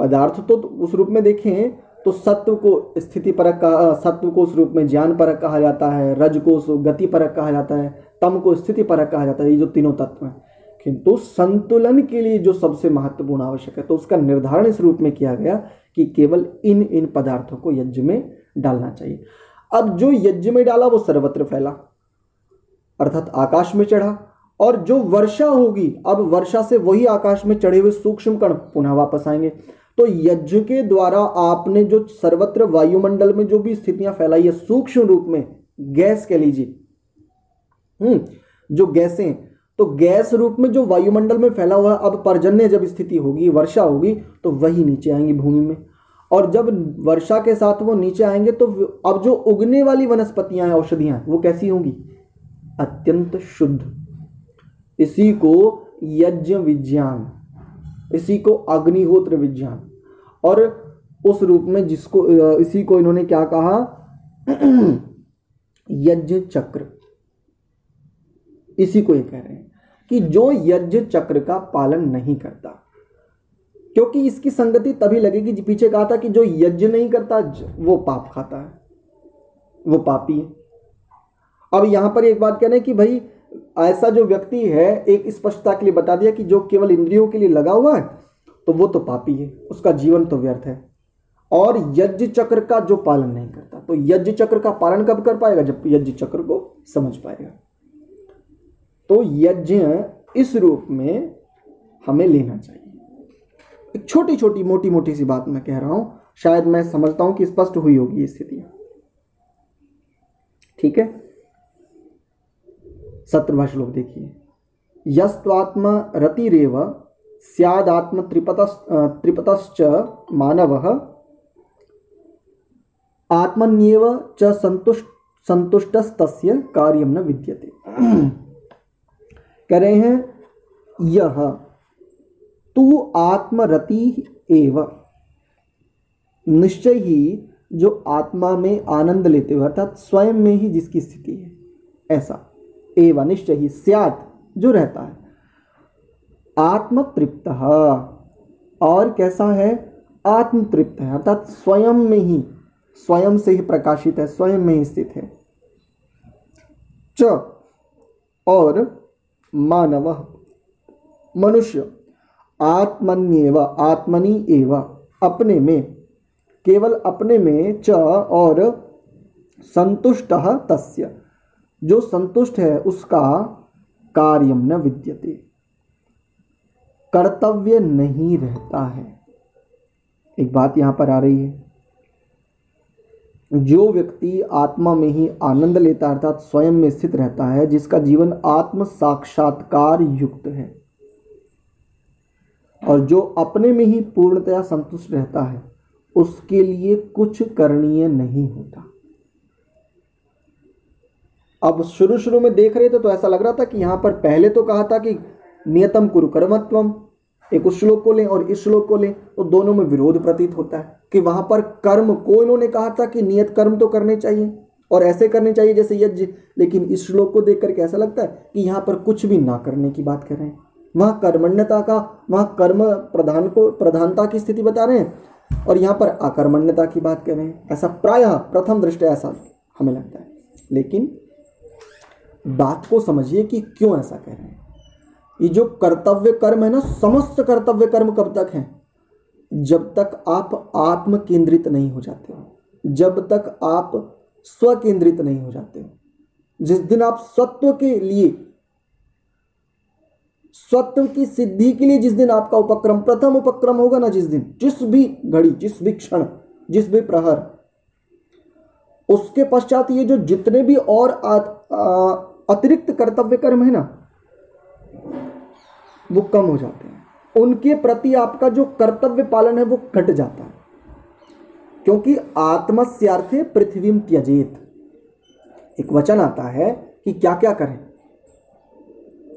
पदार्थ तो तो उस रूप में देखें तो सत्व को स्थिति परक का सत्व को उस रूप में ज्ञान परक कहा जाता है, रज को उस गति परक कहा जाता है, तम को स्थिति परक कहा जाता है, ये जो तीनों तत्व हैं। किंतु संतुलन के लिए जो सबसे महत्वपूर्ण आवश्यक है तो उसका निर्धारण इस रूप में किया गया कि केवल इन इन पदार्थों को यज्ञ में डालना चाहिए। अब जो यज्ञ में डाला, वो सर्वत्र फैला। अर्थात आकाश में चढ़ा। और जो वर्षा होगी, अब वर्षा से वही आकाश में चढ़े हुए सूक्ष्म कण पुनः वापस आएँगे। तो यज्ञ के द्वारा आपने जो सर्वत्र वायुमंडल में जो भी स्थितियाँ फैलाई है, सूक्ष्म रूप में गैस कह लीजिए। हम्म जो गैसें तो गैस रूप में जो वायुमंडल में फैला हुआ है अब पर्जन्य जब स्थिति होगी, वर्षा होगी तो वही नीचे आएँगी भूमि में। और जब वर्षा के साथ वो नीचे आएँगे तो अब जो उगने वाली वनस्पतियाँ हैं, औषधियाँ, वो कैसी होंगी? अत्यंत शुद्ध। इसी को यज्ञ विज्ञान, इसी को अग्निहोत्र विज्ञान, और उस रूप में जिसको इसी को इन्होंने क्या कहा? यज्ञ चक्र। इसी को ये कह रहे हैं। कि जो यज्ञ चक्र का पालन नहीं करता। क्योंकि इसकी संगति तभी लगेगी पीछे कहा था कि जो यज्ञ नहीं करता वो पाप खाता है। वो पापी है। अब यहाँ पर एक बात कहना है कि भाई, ऐसा जो व्यक्ति है, एक स्पष्टता के लिए बता दिया कि जो केवल इंद्रियों के लिए लगा हुआ है तो वो तो पापी है। उसका जीवन तो व्यर्थ है। और यज्ञ चक्र का जो पालन नहीं करता तो यज्ञ चक्र का पालन कब कर पाएगा? जब यज्ञ चक्र को समझ पाएगा। तो यज्ञ इस रूप में हमें लेना चाहिए। एक छोटी छोटी मोटी मोटी सी बात मैं कह रहा हूँ, शायद मैं समझता हूँ कि स्पष्ट हुई होगी स्थिति। ठीक है? सत्रवा श्लोक देखिए। यस्वात्म रतिरेव सैदात्म त्रिपत त्रिपतश्च मानव आत्मन्येव च संतुष्ट, संतुष्टस्तस्य कार्यम न विद्यते। कह रहे हैं? यह, तू आत्मरति एव। निश्चय ही जो आत्मा में आनंद लेते हुए अर्थात स्वयं में ही जिसकी स्थिति है, ऐसा। एवं, निश्चय ही, स्यात जो रहता है। आत्मतृप्त और कैसा है? आत्मतृप्त है, अर्थात स्वयं में ही, स्वयं से ही प्रकाशित है, स्वयं में ही स्थित है। च, और मानव। मनुष्य, आत्मन्येव, आत्मनि एव, अपने में, केवल अपने में च और संतुष्ट तस्य। जो संतुष्ट है, उसका कार्य न विद्यते। कर्तव्य नहीं रहता है। एक बात यहाँ पर आ रही है। जो व्यक्ति आत्मा में ही आनंद लेता है अर्थात स्वयं में स्थित रहता है, जिसका जीवन आत्म साक्षात्कार युक्त है, और जो अपने में ही पूर्णतया संतुष्ट रहता है, उसके लिए कुछ करणीय नहीं होता। अब शुरू शुरू में देख रहे थे तो ऐसा लग रहा था कि यहाँ पर पहले तो कहा था कि नियतम कुरु कर्मत्वम एक उस श्लोक को लें और इस श्लोक को लें तो दोनों में विरोध प्रतीत होता है कि वहाँ पर कर्म को इन्होंने कहा था कि नियत कर्म तो करने चाहिए और ऐसे करने चाहिए जैसे यज्ञ। लेकिन इस श्लोक को देख करके ऐसा लगता है कि यहाँ पर कुछ भी ना करने की बात कर रहे हैं। वहाँ कर्मण्यता का, वहाँ कर्म प्रधान को, प्रधानता की स्थिति बता रहे हैं और यहाँ पर अकर्मण्यता की बात कर रहे हैं। ऐसा प्रायः प्रथम दृष्टि ऐसा हमें लगता है। लेकिन बात को समझिए कि क्यों ऐसा कह रहे हैं। ये जो कर्तव्य कर्म है ना, समस्त कर्तव्य कर्म कब तक है? जब तक आप आत्म केंद्रित नहीं हो जाते जब तक आप स्व केंद्रित नहीं हो जाते जिस दिन आप सत्व के लिए, सत्व की सिद्धि के लिए जिस दिन आपका उपक्रम, प्रथम उपक्रम होगा ना जिस दिन, जिस भी घड़ी, जिस भी क्षण, जिस भी प्रहर, उसके पश्चात ये जो जितने भी और अतिरिक्त कर्तव्य कर्म है ना वो कम हो जाते हैं। उनके प्रति आपका जो कर्तव्य पालन है वो घट जाता है। क्योंकि आत्मस्यार्थे पृथ्वी त्यजेत। एक वचन आता है कि क्या क्या करें?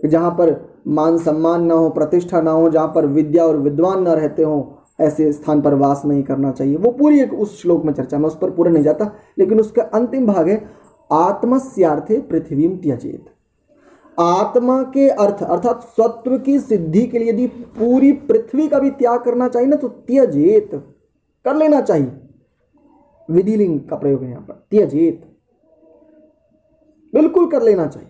जहाँ पर मान सम्मान ना हो, प्रतिष्ठा ना हो, जहाँ पर विद्या और विद्वान ना रहते हो, ऐसे स्थान पर वास नहीं करना चाहिए। वो पूरी एक उस श्लोक में चर्चा मैं उस पर पूरा नहीं जाता, लेकिन उसका अंतिम भाग है, आत्मस्यार्थे पृथ्वी त्यजेत। आत्मा के अर्थ, अर्थात सत्व की सिद्धि के लिए यदि पूरी पृथ्वी का भी त्याग करना चाहिए ना तो त्यजेत कर लेना चाहिए। विधिलिंग का प्रयोग है यहाँ पर। त्यजेत बिल्कुल कर लेना चाहिए।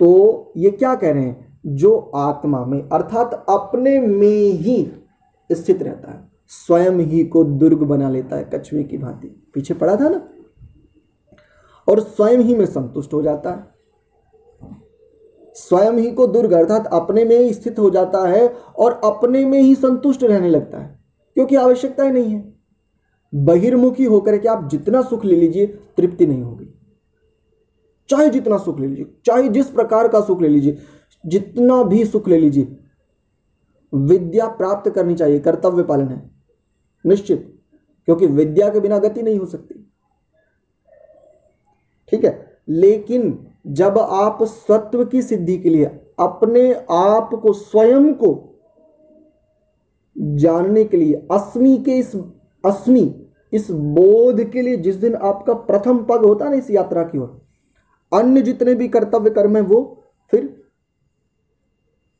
तो ये क्या कह रहे हैं? जो आत्मा में, अर्थात अपने में ही स्थित रहता है, स्वयं ही को दुर्ग बना लेता है कछुए की भांति। पीछे पड़ा था ना? और स्वयं ही में संतुष्ट हो जाता है। स्वयं ही को दुर्ग अर्थात अपने में ही स्थित हो जाता है और अपने में ही संतुष्ट रहने लगता है, क्योंकि आवश्यकता ही नहीं है। बहिर्मुखी होकर के आप जितना सुख ले लीजिए, तृप्ति नहीं होगी। चाहे जितना सुख ले लीजिए, चाहे जिस प्रकार का सुख ले लीजिए, जितना भी सुख ले लीजिए, विद्या प्राप्त करनी चाहिए, कर्तव्य पालन है। निश्चित, क्योंकि विद्या के बिना गति नहीं हो सकती। ठीक है, लेकिन जब आप सत्व की सिद्धि के लिए अपने आप को स्वयं को जानने के लिए, अस्मि के इस, अस्मि, इस बोध के लिए जिस दिन आपका प्रथम पग होता है ना इस यात्रा की ओर, अन्य जितने भी कर्तव्य कर्म है वो फिर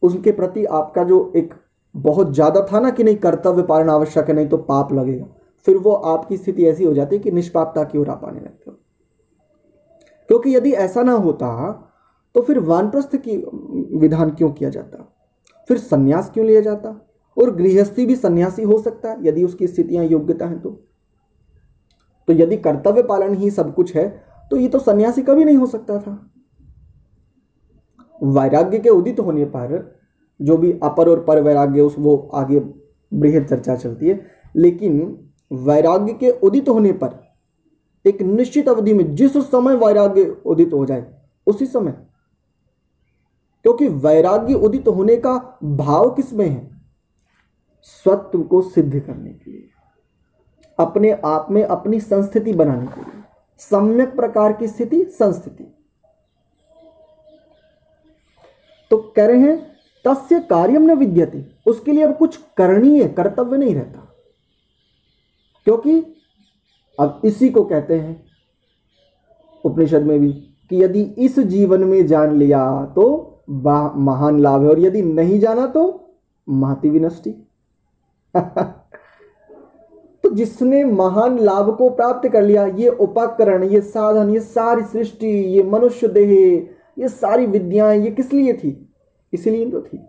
उनके प्रति आपका जो एक बहुत ज़्यादा था ना कि नहीं कर्तव्य पालन आवश्यक है, नहीं तो पाप लगेगा। फिर वो आपकी स्थिति ऐसी हो जाती है कि निष्पापता की ओर आप आने लगते क्योंकि यदि ऐसा ना होता तो फिर वानप्रस्थ की, विधान क्यों किया जाता? फिर सन्यास क्यों लिया जाता? और गृहस्थी भी सन्यासी हो सकता है, यदि उसकी स्थितियाँ योग्यता हैं तो। तो यदि कर्तव्य पालन ही सब कुछ है तो ये तो सन्यासी कभी नहीं हो सकता था। वैराग्य के उदित होने पर, जो भी अपर और पर वैराग्य, उस वो आगे बृहद चर्चा चलती है। लेकिन वैराग्य के उदित होने पर एक निश्चित अवधि में जिस समय वैराग्य उदित हो जाए, उसी समय। क्योंकि वैराग्य उदित होने का भाव किसमें है? सत्व को सिद्ध करने के लिए। अपने आप में अपनी संस्थिति बनाने के लिए। सम्यक प्रकार की स्थिति, संस्थिति। तो कह रहे हैं, तस्य कार्यम न विद्यते। उसके लिए अब कुछ करणीय कर्तव्य नहीं रहता। क्योंकि अब इसी को कहते हैं उपनिषद में भी कि यदि इस जीवन में जान लिया तो महान लाभ है और यदि नहीं जाना तो महति विनष्टि। तो जिसने महान लाभ को प्राप्त कर लिया, ये उपकरण, ये साधन, ये सारी सृष्टि, ये मनुष्य देह, ये सारी विद्याएँ, ये किस लिए थी? इसलिए तो थी।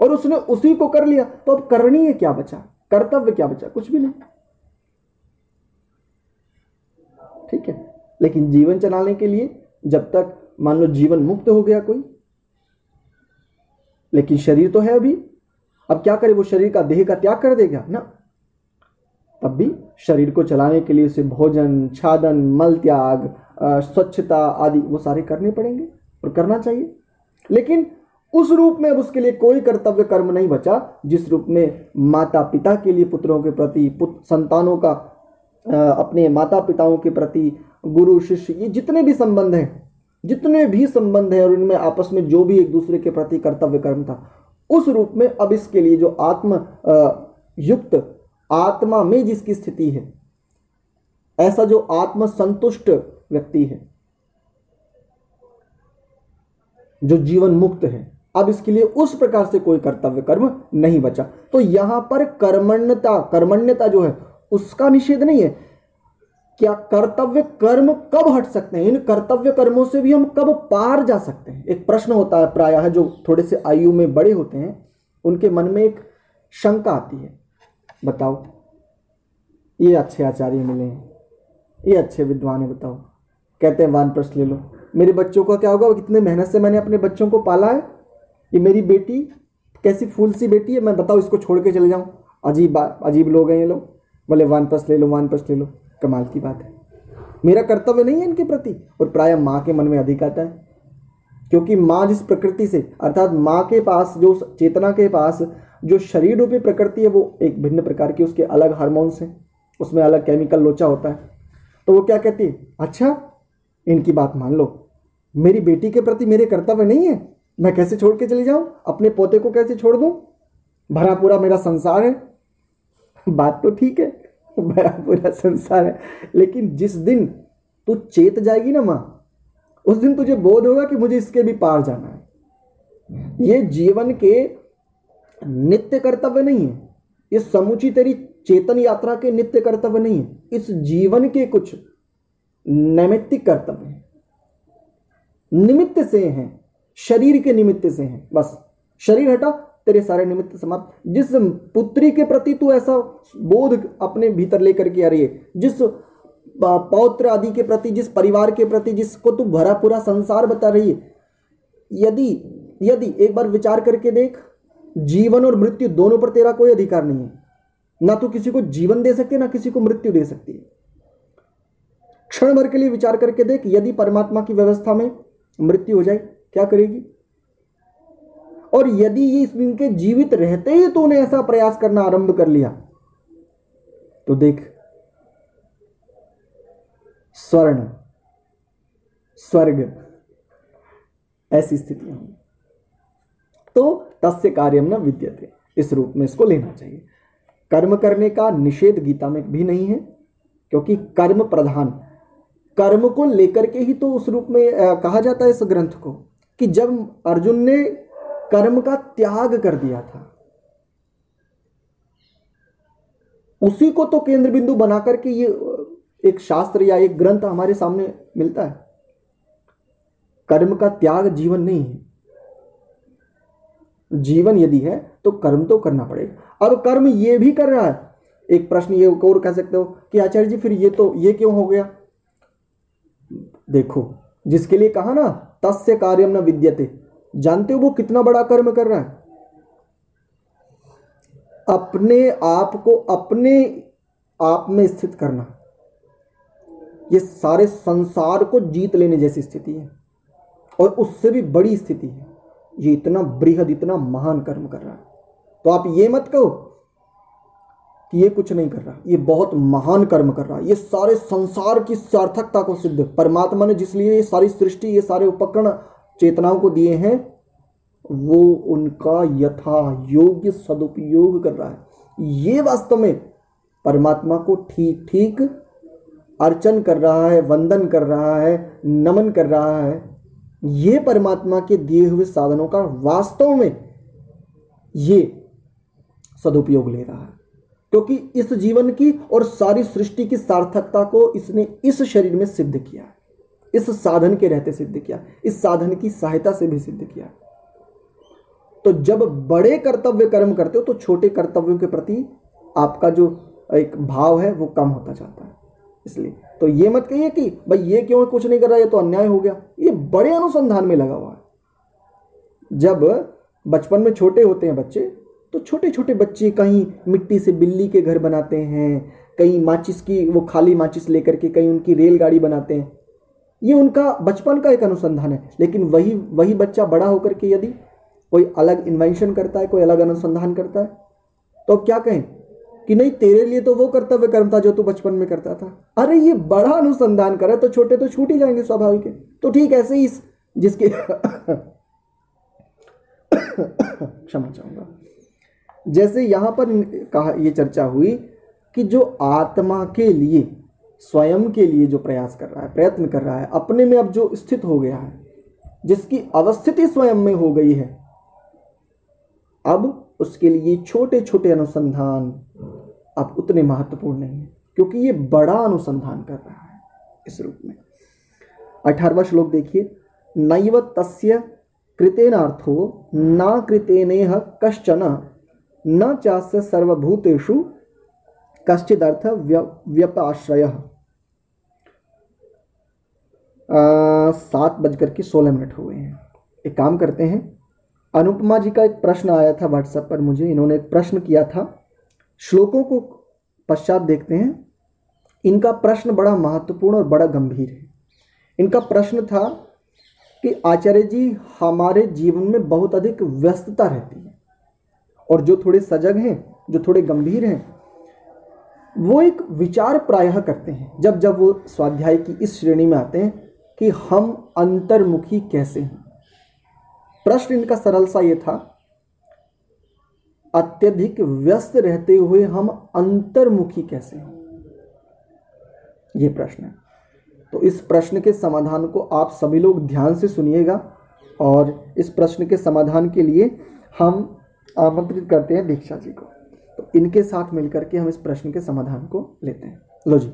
और उसने उसी को कर लिया तो अब करणीय क्या बचा? कर्तव्य क्या बचा? कुछ भी नहीं। लेकिन जीवन चलाने के लिए जब तक मान लो जीवन मुक्त हो गया कोई, लेकिन शरीर तो है अभी। अब क्या करे वो शरीर का, देह का त्याग कर देगा? ना। तब भी शरीर को चलाने के लिए उसे भोजन, छादन, मल त्याग स्वच्छता आदि वो सारे करने पड़ेंगे और करना चाहिए। लेकिन उस रूप में अब उसके लिए कोई कर्तव्य कर्म नहीं बचा, जिस रूप में माता पिता के लिए पुत्रों के प्रति पुत्र संतानों का अपने माता पिताओं के प्रति, गुरु, शिष्य, ये जितने भी संबंध हैं, जितने भी संबंध हैं और इनमें आपस में जो भी एक दूसरे के प्रति कर्तव्य कर्म था, उस रूप में अब इसके लिए जो आत्म युक्त आत्मा में जिसकी स्थिति है, ऐसा जो आत्म संतुष्ट व्यक्ति है, जो जीवन मुक्त है, अब इसके लिए उस प्रकार से कोई कर्तव्य कर्म नहीं बचा। तो यहाँ पर कर्मण्यता कर्मण्यता जो है उसका निषेध नहीं है। क्या कर्तव्य कर्म कब हट सकते हैं? इन कर्तव्य कर्मों से भी हम कब पार जा सकते हैं? एक प्रश्न होता है प्रायः जो थोड़े से आयु में बड़े होते हैं, उनके मन में एक शंका आती है। बताओ। ये अच्छे आचार्य मिले हैं। ये अच्छे विद्वान है, बताओ। कहते हैं, वान प्रश्न ले लो। मेरे बच्चों का क्या होगा? कितने मेहनत से मैंने अपने बच्चों को पाला है? ये मेरी बेटी, कैसी फूल सी बेटी है? मैं बताओ, इसको छोड़ के चले जाऊँ? अजीब अजीब लोग हैं ये लोग। बोले वान प्रश्न ले लो, वन प्लस ले लो, कमाल की बात है। मेरा कर्तव्य नहीं है इनके प्रति, और प्राय माँ के मन में अधिक आता है। क्योंकि माँ जिस प्रकृति से, अर्थात माँ के पास, जो चेतना के पास, जो शरीर रूपी प्रकृति है, वो एक भिन्न प्रकार की उसके अलग हार्मोन्स हैं। उसमें अलग केमिकल लोचा होता है। तो वो क्या कहती है? अच्छा इनकी बात मान लो। मेरी बेटी के प्रति मेरे कर्तव्य नहीं है। मैं कैसे छोड़ के चली जाऊँ? अपने पोते को कैसे छोड़ दूँ? भरा पूरा मेरा संसार है। बात तो ठीक है। भरा पूरा संसार है। लेकिन जिस दिन तू चेत जाएगी ना माँ, उस दिन तुझे बोध होगा कि मुझे इसके भी पार जाना है। ये जीवन के नित्य कर्तव्य नहीं है। ये समुची तेरी चेतन यात्रा के नित्य कर्तव्य नहीं है। इस जीवन के कुछ नैमित्तिक कर्तव्य निमित्त से हैं, शरीर के निमित्त से हैं। बस, शरीर हटा तेरे सारे निमित्त समाप्त। जिस पुत्री के प्रति तू ऐसा बोध अपने भीतर लेकर के आ रही है, जिस पौत्र आदि के प्रति, जिस परिवार के प्रति, जिसको तू भरा पूरा संसार बता रही है, यदि यदि एक बार विचार करके देख, जीवन और मृत्यु दोनों पर तेरा कोई अधिकार नहीं है। ना तो किसी को जीवन दे सकती है ना किसी को मृत्यु दे सकती है। क्षण भर के लिए विचार करके देख, यदि परमात्मा की व्यवस्था में मृत्यु हो जाए, क्या करेगी? और यदि ये इनके जीवित रहते ही तो उन्हें ऐसा प्रयास करना आरंभ कर लिया। तो देख, स्वर्ण, स्वर्ग, ऐसी स्थितियाँ होंगी। तो तस्य कार्यम न विद्यते, इस रूप में इसको लेना चाहिए। कर्म करने का निषेध गीता में भी नहीं है, क्योंकि कर्म प्रधान, कर्म को लेकर के ही तो उस रूप में कहा जाता है इस ग्रंथ को, कि जब अर्जुन ने कर्म का त्याग कर दिया था। उसी को तो केंद्र बिंदु बना करके ये एक शास्त्र या एक ग्रंथ हमारे सामने मिलता है। कर्म का त्याग जीवन नहीं है। जीवन यदि है तो कर्म तो करना पड़ेगा। अब कर्म ये भी कर रहा है। एक प्रश्न ये और कह सकते हो कि आचार्य जी, फिर ये तो ये क्यों हो गया? देखो, जिसके लिए कहा ना, तस्य कार्यम न विद्यते। जानते हो वो कितना बड़ा कर्म कर रहा है? अपने आप को अपने आप में स्थित करना। ये सारे संसार को जीत लेने जैसी स्थिति है और उससे भी बड़ी स्थिति है। ये इतना बृहद, इतना महान कर्म कर रहा है। तो आप ये मत कहो कि ये कुछ नहीं कर रहा। ये बहुत महान कर्म कर रहा है। ये सारे संसार की सार्थकता को सिद्ध। परमात्मा ने जिसलिए ये सारी सृष्टि, ये सारे उपकरण चेतनाओं को दिए हैं, वो उनका यथा योग्य सदुपयोग कर रहा है। ये वास्तव में परमात्मा को ठीक ठीक अर्चन कर रहा है, वंदन कर रहा है, नमन कर रहा है। ये परमात्मा के दिए हुए साधनों का वास्तव में ये सदुपयोग ले रहा है। क्योंकि इस जीवन की और सारी सृष्टि की सार्थकता को इसने इस शरीर में सिद्ध किया इस साधन के रहते सिद्ध किया, इस साधन की सहायता से भी सिद्ध किया। तो जब बड़े कर्तव्य कर्म करते हो तो छोटे कर्तव्यों के प्रति आपका जो एक भाव है, वो कम होता जाता है। इसलिए तो ये मत कहिए कि भाई ये क्यों कुछ नहीं कर रहा, ये तो अन्याय हो गया। ये बड़े अनुसंधान में लगा हुआ है। जब बचपन में छोटे होते हैं बच्चे तो छोटे छोटे बच्चे कहीं मिट्टी से बिल्ली के घर बनाते हैं, कहीं माचिस की, वो खाली माचिस लेकर के कहीं उनकी रेलगाड़ी बनाते हैं। ये उनका बचपन का एक अनुसंधान है। लेकिन वही वही बच्चा बड़ा होकर के यदि कोई अलग इन्वेंशन करता है, कोई अलग अनुसंधान करता है तो क्या कहें कि नहीं, तेरे लिए तो वो कर्तव्य कर्म था जो तू बचपन में करता था। अरे ये बड़ा अनुसंधान करे तो छोटे तो छूट ही जाएँगे स्वाभाविक है। तो ठीक ऐसे ही जिसके क्षमा चाहूँगा। जैसे यहाँ पर कहा, ये चर्चा हुई कि जो आत्मा के लिए स्वयं के लिए जो प्रयास कर रहा है, प्रयत्न कर रहा है, अपने में अब जो स्थित हो गया है, जिसकी अवस्थिति स्वयं में हो गई है, अब उसके लिए छोटे छोटे अनुसंधान अब उतने महत्वपूर्ण नहीं है, क्योंकि ये बड़ा अनुसंधान कर रहा है इस रूप में। अठारवा श्लोक देखिए, नैव तस्य कृतेनार्थो, न कृतेनेह कश्चन, न चास्य सर्वभूतेषु कश्चिदर्थ व्यपाश्रय। सात बजकर के सोलह मिनट हो गए हैं। एक काम करते हैं। अनुपमा जी का एक प्रश्न आया था व्हाट्सएप पर मुझे। इन्होंने एक प्रश्न किया था। श्लोकों को पश्चात देखते हैं। इनका प्रश्न बड़ा महत्वपूर्ण और बड़ा गंभीर है। इनका प्रश्न था कि आचार्य जी, हमारे जीवन में बहुत अधिक व्यस्तता रहती है और जो थोड़े सजग हैं, जो थोड़े गंभीर हैं, वो एक विचार प्रायः करते हैं। जब जब वो स्वाध्याय की इस श्रेणी में आते हैं कि हम अंतर्मुखी कैसे हैं? प्रश्न इनका सरल सा ये था, अत्यधिक व्यस्त रहते हुए हम अंतर्मुखी कैसे हैं? ये प्रश्न है। तो इस प्रश्न के समाधान को आप सभी लोग ध्यान से सुनिएगा और इस प्रश्न के समाधान के लिए हम आमंत्रित करते हैं दीक्षा जी को। तो इनके साथ मिलकर के हम इस प्रश्न के समाधान को लेते हैं। लो जी।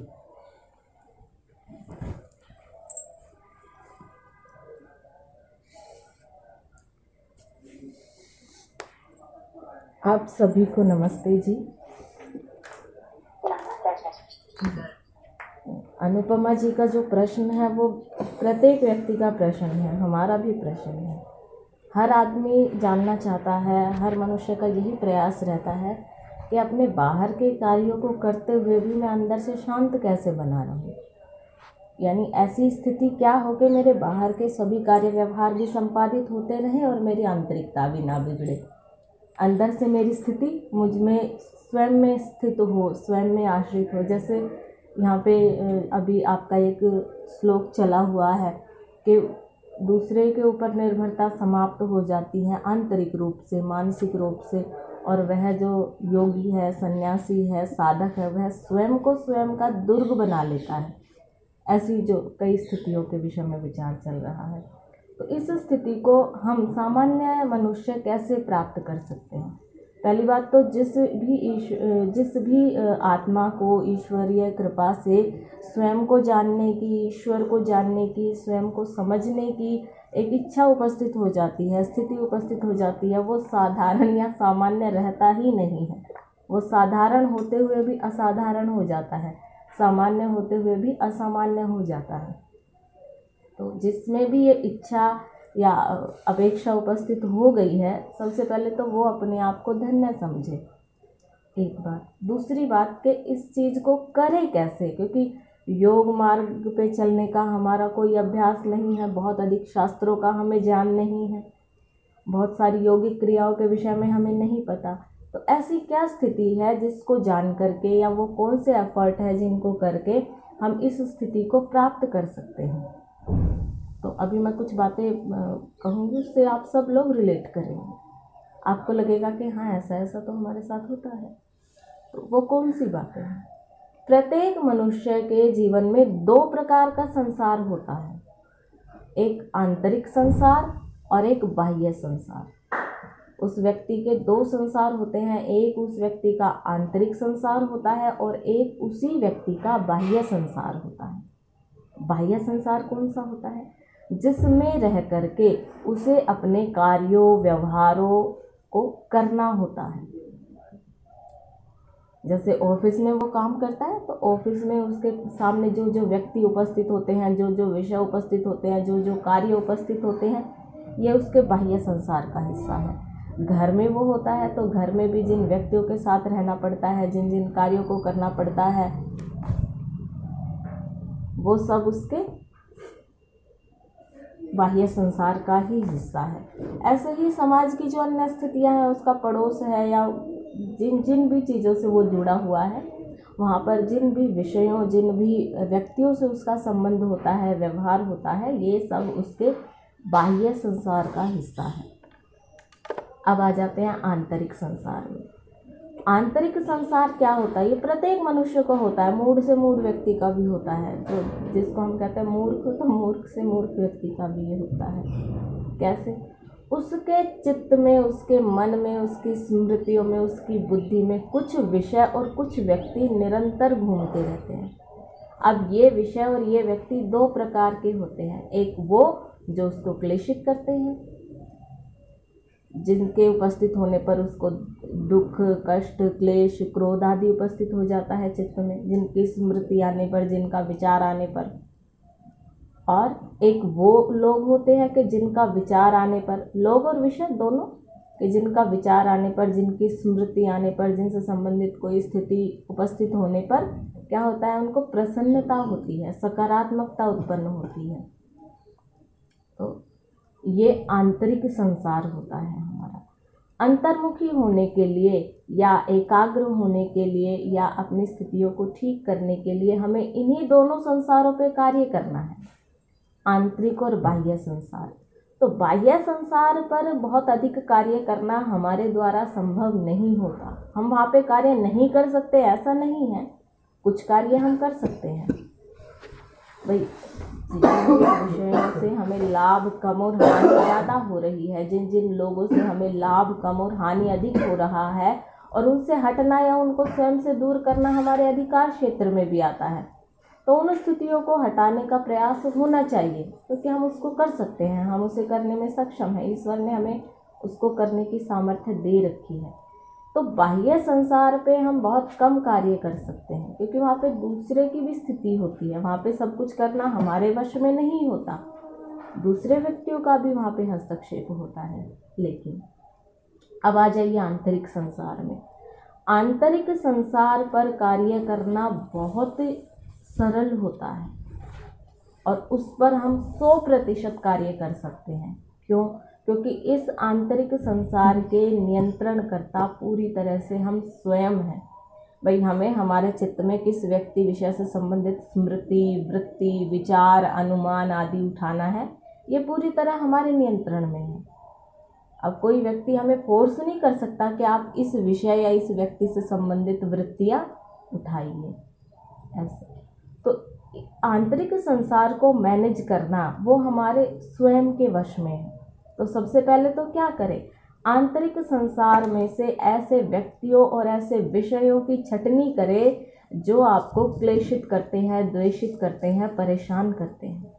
आप सभी को नमस्ते जी। अनुपमा जी का जो प्रश्न है, वो प्रत्येक व्यक्ति का प्रश्न है, हमारा भी प्रश्न है। हर आदमी जानना चाहता है, हर मनुष्य का यही प्रयास रहता है कि अपने बाहर के कार्यों को करते हुए भी मैं अंदर से शांत कैसे बना रहूँ? यानी ऐसी स्थिति क्या हो कि मेरे बाहर के सभी कार्य व्यवहार भी संपादित होते रहें और मेरी आंतरिकता भी ना बिगड़े? अंदर से मेरी स्थिति मुझमें स्वयं में स्थित हो, स्वयं में आश्रित हो। जैसे यहाँ पे अभी आपका एक श्लोक चला हुआ है कि दूसरे के ऊपर निर्भरता समाप्त हो जाती है आंतरिक रूप से, मानसिक रूप से, और वह जो योगी है, सन्यासी है, साधक है, वह स्वयं को स्वयं का दुर्ग बना लेता है। ऐसी जो कई स्थितियों के विषय में विचार चल रहा है। तो इस स्थिति को हम सामान्य मनुष्य कैसे प्राप्त कर सकते हैं? पहली बात तो जिस भी जिस भी आत्मा को ईश्वरीय कृपा से स्वयं को जानने की, ईश्वर को जानने की, स्वयं को समझने की एक इच्छा उपस्थित हो जाती है, स्थिति उपस्थित हो जाती है, वो साधारण या सामान्य रहता ही नहीं है। वो साधारण होते हुए भी असाधारण हो जाता है, सामान्य होते हुए भी असामान्य हो जाता है। तो जिसमें भी ये इच्छा या अपेक्षा उपस्थित हो गई है, सबसे पहले तो वो अपने आप को धन्य समझे, एक बात। दूसरी बात कि इस चीज़ को करे कैसे? क्योंकि योग मार्ग पे चलने का हमारा कोई अभ्यास नहीं है, बहुत अधिक शास्त्रों का हमें ज्ञान नहीं है, बहुत सारी योगिक क्रियाओं के विषय में हमें नहीं पता। तो ऐसी क्या स्थिति है जिसको जान करके या वो कौन से एफर्ट है जिनको करके हम इस स्थिति को प्राप्त कर सकते हैं? अभी मैं कुछ बातें कहूँगी, उससे आप सब लोग रिलेट करेंगे। आपको लगेगा कि हाँ ऐसा ऐसा तो हमारे साथ होता है। तो वो कौन सी बातें हैं? प्रत्येक मनुष्य के जीवन में दो प्रकार का संसार होता है। एक आंतरिक संसार और एक बाह्य संसार। उस व्यक्ति के दो संसार होते हैं, एक उस व्यक्ति का आंतरिक संसार होता है और एक उसी व्यक्ति का बाह्य संसार होता है। बाह्य संसार कौन सा होता है? जिसमें रह करके उसे अपने कार्यों, व्यवहारों को करना होता है। जैसे ऑफ़िस में वो काम करता है तो ऑफ़िस में उसके सामने जो जो व्यक्ति उपस्थित होते हैं, जो जो विषय उपस्थित होते हैं, जो जो कार्य उपस्थित होते हैं, ये उसके बाह्य संसार का हिस्सा है। घर में वो होता है तो घर में भी जिन व्यक्तियों के साथ रहना पड़ता है, जिन जिन कार्यों को करना पड़ता है, वो सब उसके बाह्य संसार का ही हिस्सा है। ऐसे ही समाज की जो अन्य स्थितियाँ हैं, उसका पड़ोस है या जिन जिन भी चीज़ों से वो जुड़ा हुआ है, वहाँ पर जिन भी विषयों, जिन भी व्यक्तियों से उसका संबंध होता है, व्यवहार होता है, ये सब उसके बाह्य संसार का हिस्सा है। अब आ जाते हैं आंतरिक संसार में। आंतरिक संसार क्या होता है? ये प्रत्येक मनुष्य को होता है। मूड से मूड व्यक्ति का भी होता है। तो जिसको हम कहते हैं मूर्ख तो मूर्ख से मूर्ख व्यक्ति का भी ये होता है। कैसे? उसके चित्त में, उसके मन में, उसकी स्मृतियों में, उसकी बुद्धि में कुछ विषय और कुछ व्यक्ति निरंतर घूमते रहते हैं। अब ये विषय और ये व्यक्ति दो प्रकार के होते हैं। एक वो जो उसको क्लेशित करते हैं जिनके उपस्थित होने पर उसको दुख, कष्ट, क्लेश, क्रोध आदि उपस्थित हो जाता है चित्त में, जिनकी स्मृति आने पर, जिनका विचार आने पर। और एक वो लोग होते हैं कि जिनका विचार आने पर, लोग और विषय दोनों, कि जिनका विचार आने पर, जिनकी स्मृति आने पर, जिनसे संबंधित कोई स्थिति उपस्थित होने पर, क्या होता है उनको प्रसन्नता होती है, सकारात्मकता उत्पन्न होती है। तो ये आंतरिक संसार होता है हमारा। अंतर्मुखी होने के लिए या एकाग्र होने के लिए या अपनी स्थितियों को ठीक करने के लिए हमें इन्हीं दोनों संसारों पर कार्य करना है। आंतरिक और बाह्य संसार। तो बाह्य संसार पर बहुत अधिक कार्य करना हमारे द्वारा संभव नहीं होता। हम वहाँ पे कार्य नहीं कर सकते, ऐसा नहीं है। कुछ कार्य हम कर सकते हैं। भाई विषयों से हमें लाभ कम और हानि ज़्यादा हो रही है। जिन जिन लोगों से हमें लाभ कम और हानि अधिक हो रहा है, और उनसे हटना या उनको स्वयं से दूर करना हमारे अधिकार क्षेत्र में भी आता है तो उन स्थितियों को हटाने का प्रयास होना चाहिए, क्योंकि तो हम उसको कर सकते हैं। हम उसे करने में सक्षम हैं। ईश्वर ने हमें उसको करने की सामर्थ्य दे रखी है। तो बाह्य संसार पे हम बहुत कम कार्य कर सकते हैं, क्योंकि वहाँ पे दूसरे की भी स्थिति होती है। वहाँ पे सब कुछ करना हमारे वश में नहीं होता। दूसरे व्यक्तियों का भी वहाँ पे हस्तक्षेप होता है। लेकिन अब आ जाइए आंतरिक संसार में। आंतरिक संसार पर कार्य करना बहुत सरल होता है और उस पर हम सौ प्रतिशत कार्य कर सकते हैं। क्यों? क्योंकि इस आंतरिक संसार के नियंत्रणकर्ता पूरी तरह से हम स्वयं हैं। भाई, हमें हमारे चित्त में किस व्यक्ति विषय से संबंधित स्मृति, वृत्ति, विचार, अनुमान आदि उठाना है, ये पूरी तरह हमारे नियंत्रण में है। अब कोई व्यक्ति हमें फोर्स नहीं कर सकता कि आप इस विषय या इस व्यक्ति से संबंधित वृत्तियाँ उठाइए। ऐसे। तो आंतरिक संसार को मैनेज करना वो हमारे स्वयं के वश में है। तो सबसे पहले तो क्या करें? आंतरिक संसार में से ऐसे व्यक्तियों और ऐसे विषयों की छटनी करें, जो आपको क्लेशित करते हैं, द्वेषित करते हैं, परेशान करते हैं।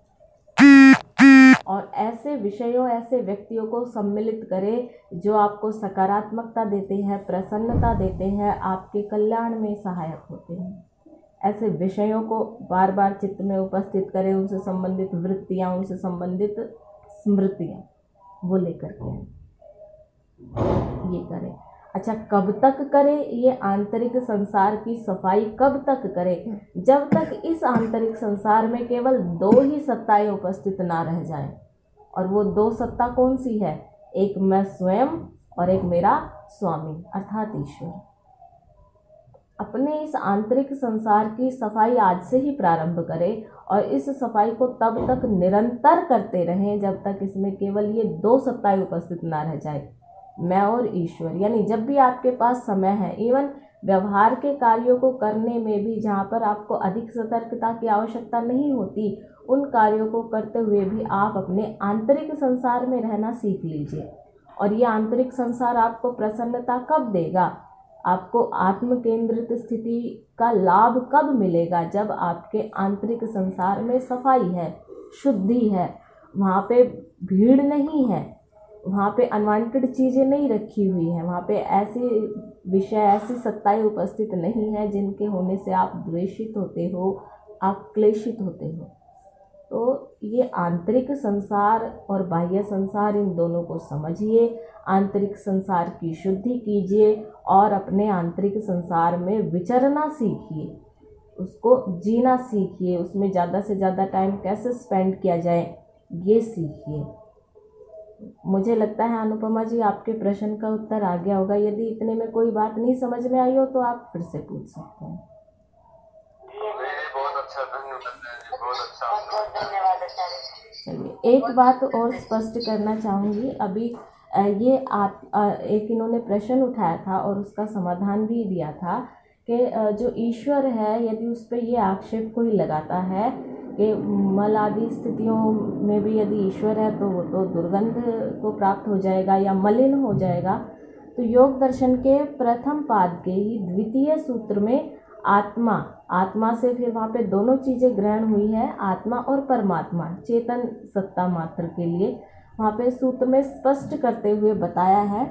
और ऐसे विषयों, ऐसे व्यक्तियों को सम्मिलित करें, जो आपको सकारात्मकता देते हैं, प्रसन्नता देते हैं, आपके कल्याण में सहायक होते हैं। ऐसे विषयों को बार बार चित्त में उपस्थित करें, उनसे संबंधित वृत्तियाँ, उनसे संबंधित स्मृतियाँ। वो लेकर के ये करें। अच्छा कब तक करे ये आंतरिक संसार की सफ़ाई? कब तक करे? जब तक इस आंतरिक संसार में केवल दो ही सत्ताएँ उपस्थित ना रह जाए। और वो दो सत्ता कौन सी है? एक मैं स्वयं और एक मेरा स्वामी, अर्थात ईश्वर। अपने इस आंतरिक संसार की सफ़ाई आज से ही प्रारंभ करें और इस सफ़ाई को तब तक निरंतर करते रहें जब तक इसमें केवल ये दो सत्ताएँ उपस्थित ना रह जाए। मैं और ईश्वर, यानी जब भी आपके पास समय है इवन व्यवहार के कार्यों को करने में भी जहाँ पर आपको अधिक सतर्कता की आवश्यकता नहीं होती, उन कार्यों को करते हुए भी आप अपने आंतरिक संसार में रहना सीख लीजिए। और ये आंतरिक संसार आपको प्रसन्नता कब देगा? आपको आत्म केंद्रित स्थिति का लाभ कब मिलेगा जब आपके आंतरिक संसार में सफ़ाई है, शुद्धि है, वहाँ पे भीड़ नहीं है, वहाँ पे अनवांटेड चीज़ें नहीं रखी हुई हैं, वहाँ पे ऐसे विषय, ऐसी सत्ताएँ उपस्थित नहीं है जिनके होने से आप द्वेषित होते हो आप क्लेशित होते हो। तो ये आंतरिक संसार और बाह्य संसार इन दोनों को समझिए, आंतरिक संसार की शुद्धि कीजिए और अपने आंतरिक संसार में विचरना सीखिए। उसको जीना सीखिए, उसमें ज़्यादा से ज़्यादा टाइम कैसे स्पेंड किया जाए, ये सीखिए। मुझे लगता है अनुपमा जी, आपके प्रश्न का उत्तर आ गया होगा। यदि इतने में कोई बात नहीं समझ में आई हो तो आप फिर से पूछ सकते हैं। चलिए, एक बात और स्पष्ट करना चाहूँगी। अभी ये आप एक इन्होंने प्रश्न उठाया था और उसका समाधान भी दिया था कि जो ईश्वर है, यदि उस पर ये आक्षेप कोई लगाता है कि मल आदि स्थितियों में भी यदि ईश्वर है तो वो तो दुर्गंध को प्राप्त हो जाएगा या मलिन हो जाएगा। तो योग दर्शन के प्रथम पाद के ही द्वितीय सूत्र में आत्मा आत्मा से फिर वहाँ पे दोनों चीज़ें ग्रहण हुई है, आत्मा और परमात्मा, चेतन सत्ता मात्र के लिए। वहाँ पे सूत्र में स्पष्ट करते हुए बताया है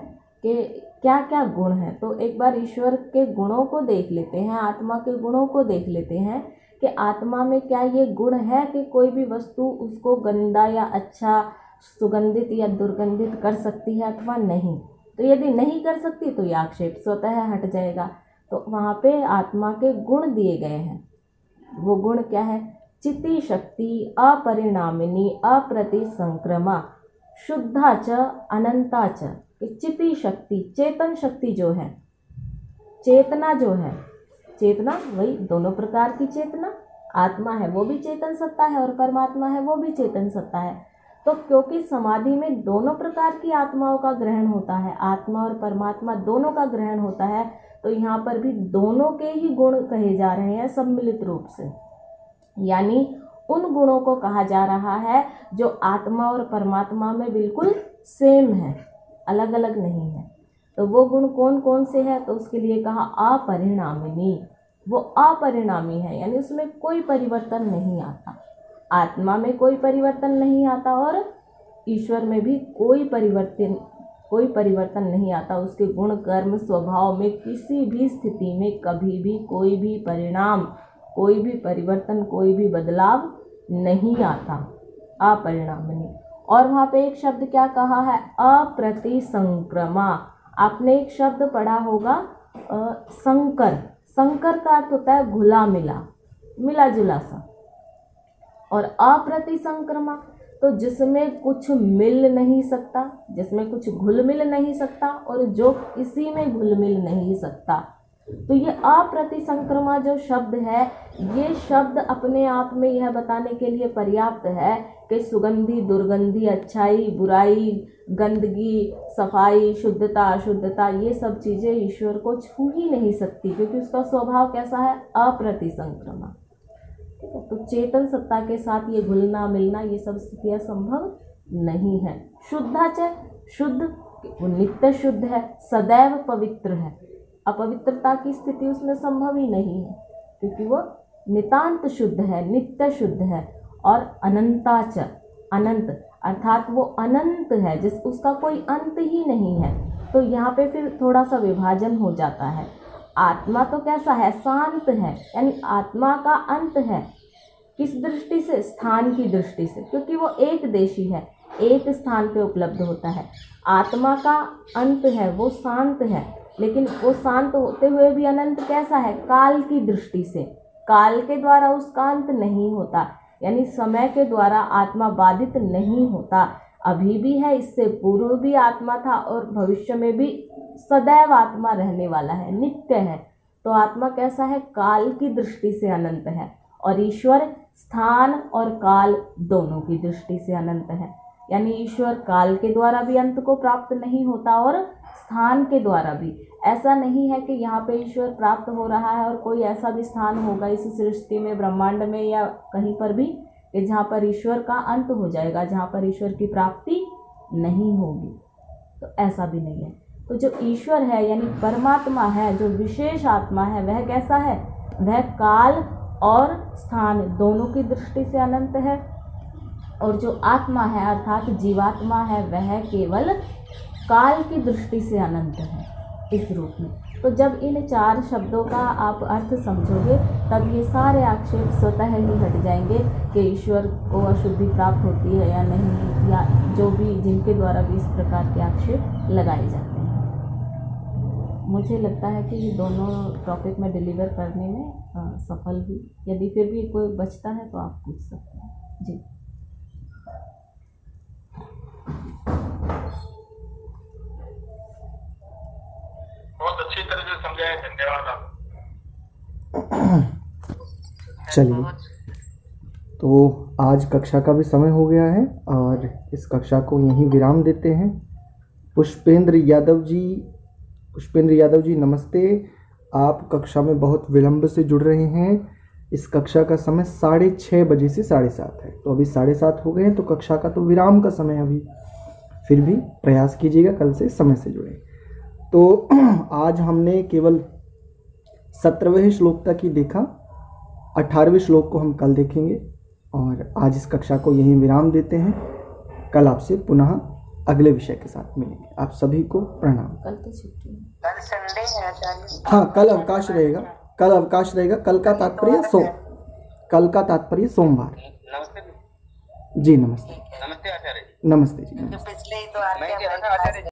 कि क्या क्या गुण हैं। तो एक बार ईश्वर के गुणों को देख लेते हैं, आत्मा के गुणों को देख लेते हैं कि आत्मा में क्या ये गुण है कि कोई भी वस्तु उसको गंदा या अच्छा सुगंधित या दुर्गंधित कर सकती है अथवा नहीं। तो यदि नहीं कर सकती तो ये आक्षेप स्वतः हट जाएगा। तो वहाँ पे आत्मा के गुण दिए गए हैं। वो गुण क्या है? चिति शक्ति, अपरिणामिनी अप्रति संक्रमा शुद्धा च, अनंता च। चिति शक्ति, चेतन शक्ति जो है, चेतना जो है, चेतना वही दोनों प्रकार की चेतना। आत्मा है वो भी चेतन सत्ता है और परमात्मा है वो भी चेतन सत्ता है। तो क्योंकि समाधि में दोनों प्रकार की आत्माओं का ग्रहण होता है, आत्मा और परमात्मा दोनों का ग्रहण होता है तो यहाँ पर भी दोनों के ही गुण कहे जा रहे हैं सम्मिलित रूप से। यानी उन गुणों को कहा जा रहा है जो आत्मा और परमात्मा में बिल्कुल सेम है अलग अलग नहीं है। तो वो गुण कौन कौन से है? तो उसके लिए कहा अपरिणामिनी। वो अपरिणामी है, यानी उसमें कोई परिवर्तन नहीं आता। आत्मा में कोई परिवर्तन नहीं आता और ईश्वर में भी कोई परिवर्तन कोई परिवर्तन नहीं आता। उसके गुण कर्म स्वभाव में किसी भी स्थिति में कभी भी कोई भी परिणाम कोई भी परिवर्तन कोई भी बदलाव नहीं आता। अपरिणामनी। और वहाँ पे एक शब्द क्या कहा है? अप्रतिसंक्रमा। आपने एक शब्द पढ़ा होगा अ, संकर। संकर का अर्थ होता है घुला मिला मिला जुला सा। और अप्रतिसंक्रमा तो जिसमें कुछ मिल नहीं सकता, जिसमें कुछ घुल मिल नहीं सकता और जो किसी में घुल मिल नहीं सकता। तो ये अप्रतिसंक्रमा जो शब्द है, ये शब्द अपने आप में यह बताने के लिए पर्याप्त है कि सुगंधी, दुर्गंधी, अच्छाई, बुराई, गंदगी, सफ़ाई, शुद्धता, अशुद्धता, ये सब चीज़ें ईश्वर को छू ही नहीं सकती, क्योंकि उसका स्वभाव कैसा है? अप्रतिसंक्रमा ठीक है तो चेतन सत्ता के साथ ये घुलना, मिलना, ये सब स्थितियाँ संभव नहीं है। शुद्धाचय शुद्ध, वो नित्य शुद्ध है, सदैव पवित्र है। अपवित्रता की स्थिति उसमें संभव ही नहीं है, क्योंकि वो नितांत शुद्ध है, नित्य शुद्ध है और अनंताच, अनंत, अर्थात वो अनंत है, जिस, उसका कोई अंत ही नहीं है। तो यहाँ पे फिर थोड़ा सा विभाजन हो जाता है। आत्मा तो कैसा है? शांत है, यानी आत्मा का अंत है। किस दृष्टि से? स्थान की दृष्टि से, क्योंकि वो एक देशी है, एक स्थान पे उपलब्ध होता है। आत्मा का अंत है, वो शांत है, लेकिन वो शांत होते हुए भी अनंत कैसा है? काल की दृष्टि से। काल के द्वारा उसका अंत नहीं होता, यानी समय के द्वारा आत्मा बाधित नहीं होता। अभी भी है, इससे पूर्व भी आत्मा था और भविष्य में भी सदैव आत्मा रहने वाला है, नित्य है। तो आत्मा कैसा है? काल की दृष्टि से अनंत है। और ईश्वर स्थान और काल दोनों की दृष्टि से अनंत है। यानी ईश्वर काल के द्वारा भी अंत को प्राप्त नहीं होता और स्थान के द्वारा भी। ऐसा नहीं है कि यहाँ पे ईश्वर प्राप्त हो रहा है और कोई ऐसा भी स्थान होगा इस सृष्टि में, ब्रह्मांड में या कहीं पर भी कि जहाँ पर ईश्वर का अंत हो जाएगा, जहाँ पर ईश्वर की प्राप्ति नहीं होगी। तो ऐसा भी नहीं है। तो जो ईश्वर है, यानी परमात्मा है, जो विशेष आत्मा है, वह कैसा है? वह काल और स्थान दोनों की दृष्टि से अनंत है। और जो आत्मा है अर्थात जीवात्मा है, वह केवल काल की दृष्टि से अनंत है इस रूप में। तो जब इन चार शब्दों का आप अर्थ समझोगे, तब ये सारे आक्षेप स्वतः ही हट जाएँगे कि ईश्वर को अशुद्धि प्राप्त होती है या नहीं, या जो भी जिनके द्वारा भी इस प्रकार के आक्षेप लगाए जाते हैं। मुझे लगता है कि ये दोनों टॉपिक मैं डिलीवर करने में अ, सफल हुई यदि फिर भी कोई बचता है तो आप पूछ सकते हैं। जी। बहुत अच्छी तरह से समझाया धन्यवाद आप। चलिए। तो आज कक्षा का भी समय हो गया है और इस कक्षा को यहीं विराम देते हैं। पुष्पेंद्र यादव जी पुष्पेंद्र यादव जी, नमस्ते। आप कक्षा में बहुत विलंब से जुड़ रहे हैं। इस कक्षा का समय साढ़े छः बजे से साढ़े सात है। तो अभी साढ़े सात हो गए हैं तो कक्षा का तो विराम का समय अभी। फिर भी प्रयास कीजिएगा, कल से समय से जुड़े। तो आज हमने केवल सत्रहवें श्लोक तक ही देखा। अठारहवें श्लोक को हम कल देखेंगे। और आज इस कक्षा को यहीं विराम देते हैं। कल आपसे पुनः अगले विषय के साथ मिलेंगे। आप सभी को प्रणाम। कल तो छुट्टी। कल संडे है हाँ कल अवकाश रहेगा। कल अवकाश रहेगा। कल का तात्पर्य सो कल का तात्पर्य सोमवार। नमस्ते। जी नमस्ते। नमस्ते आचार्य जी। नमस्ते जी नमस्ते।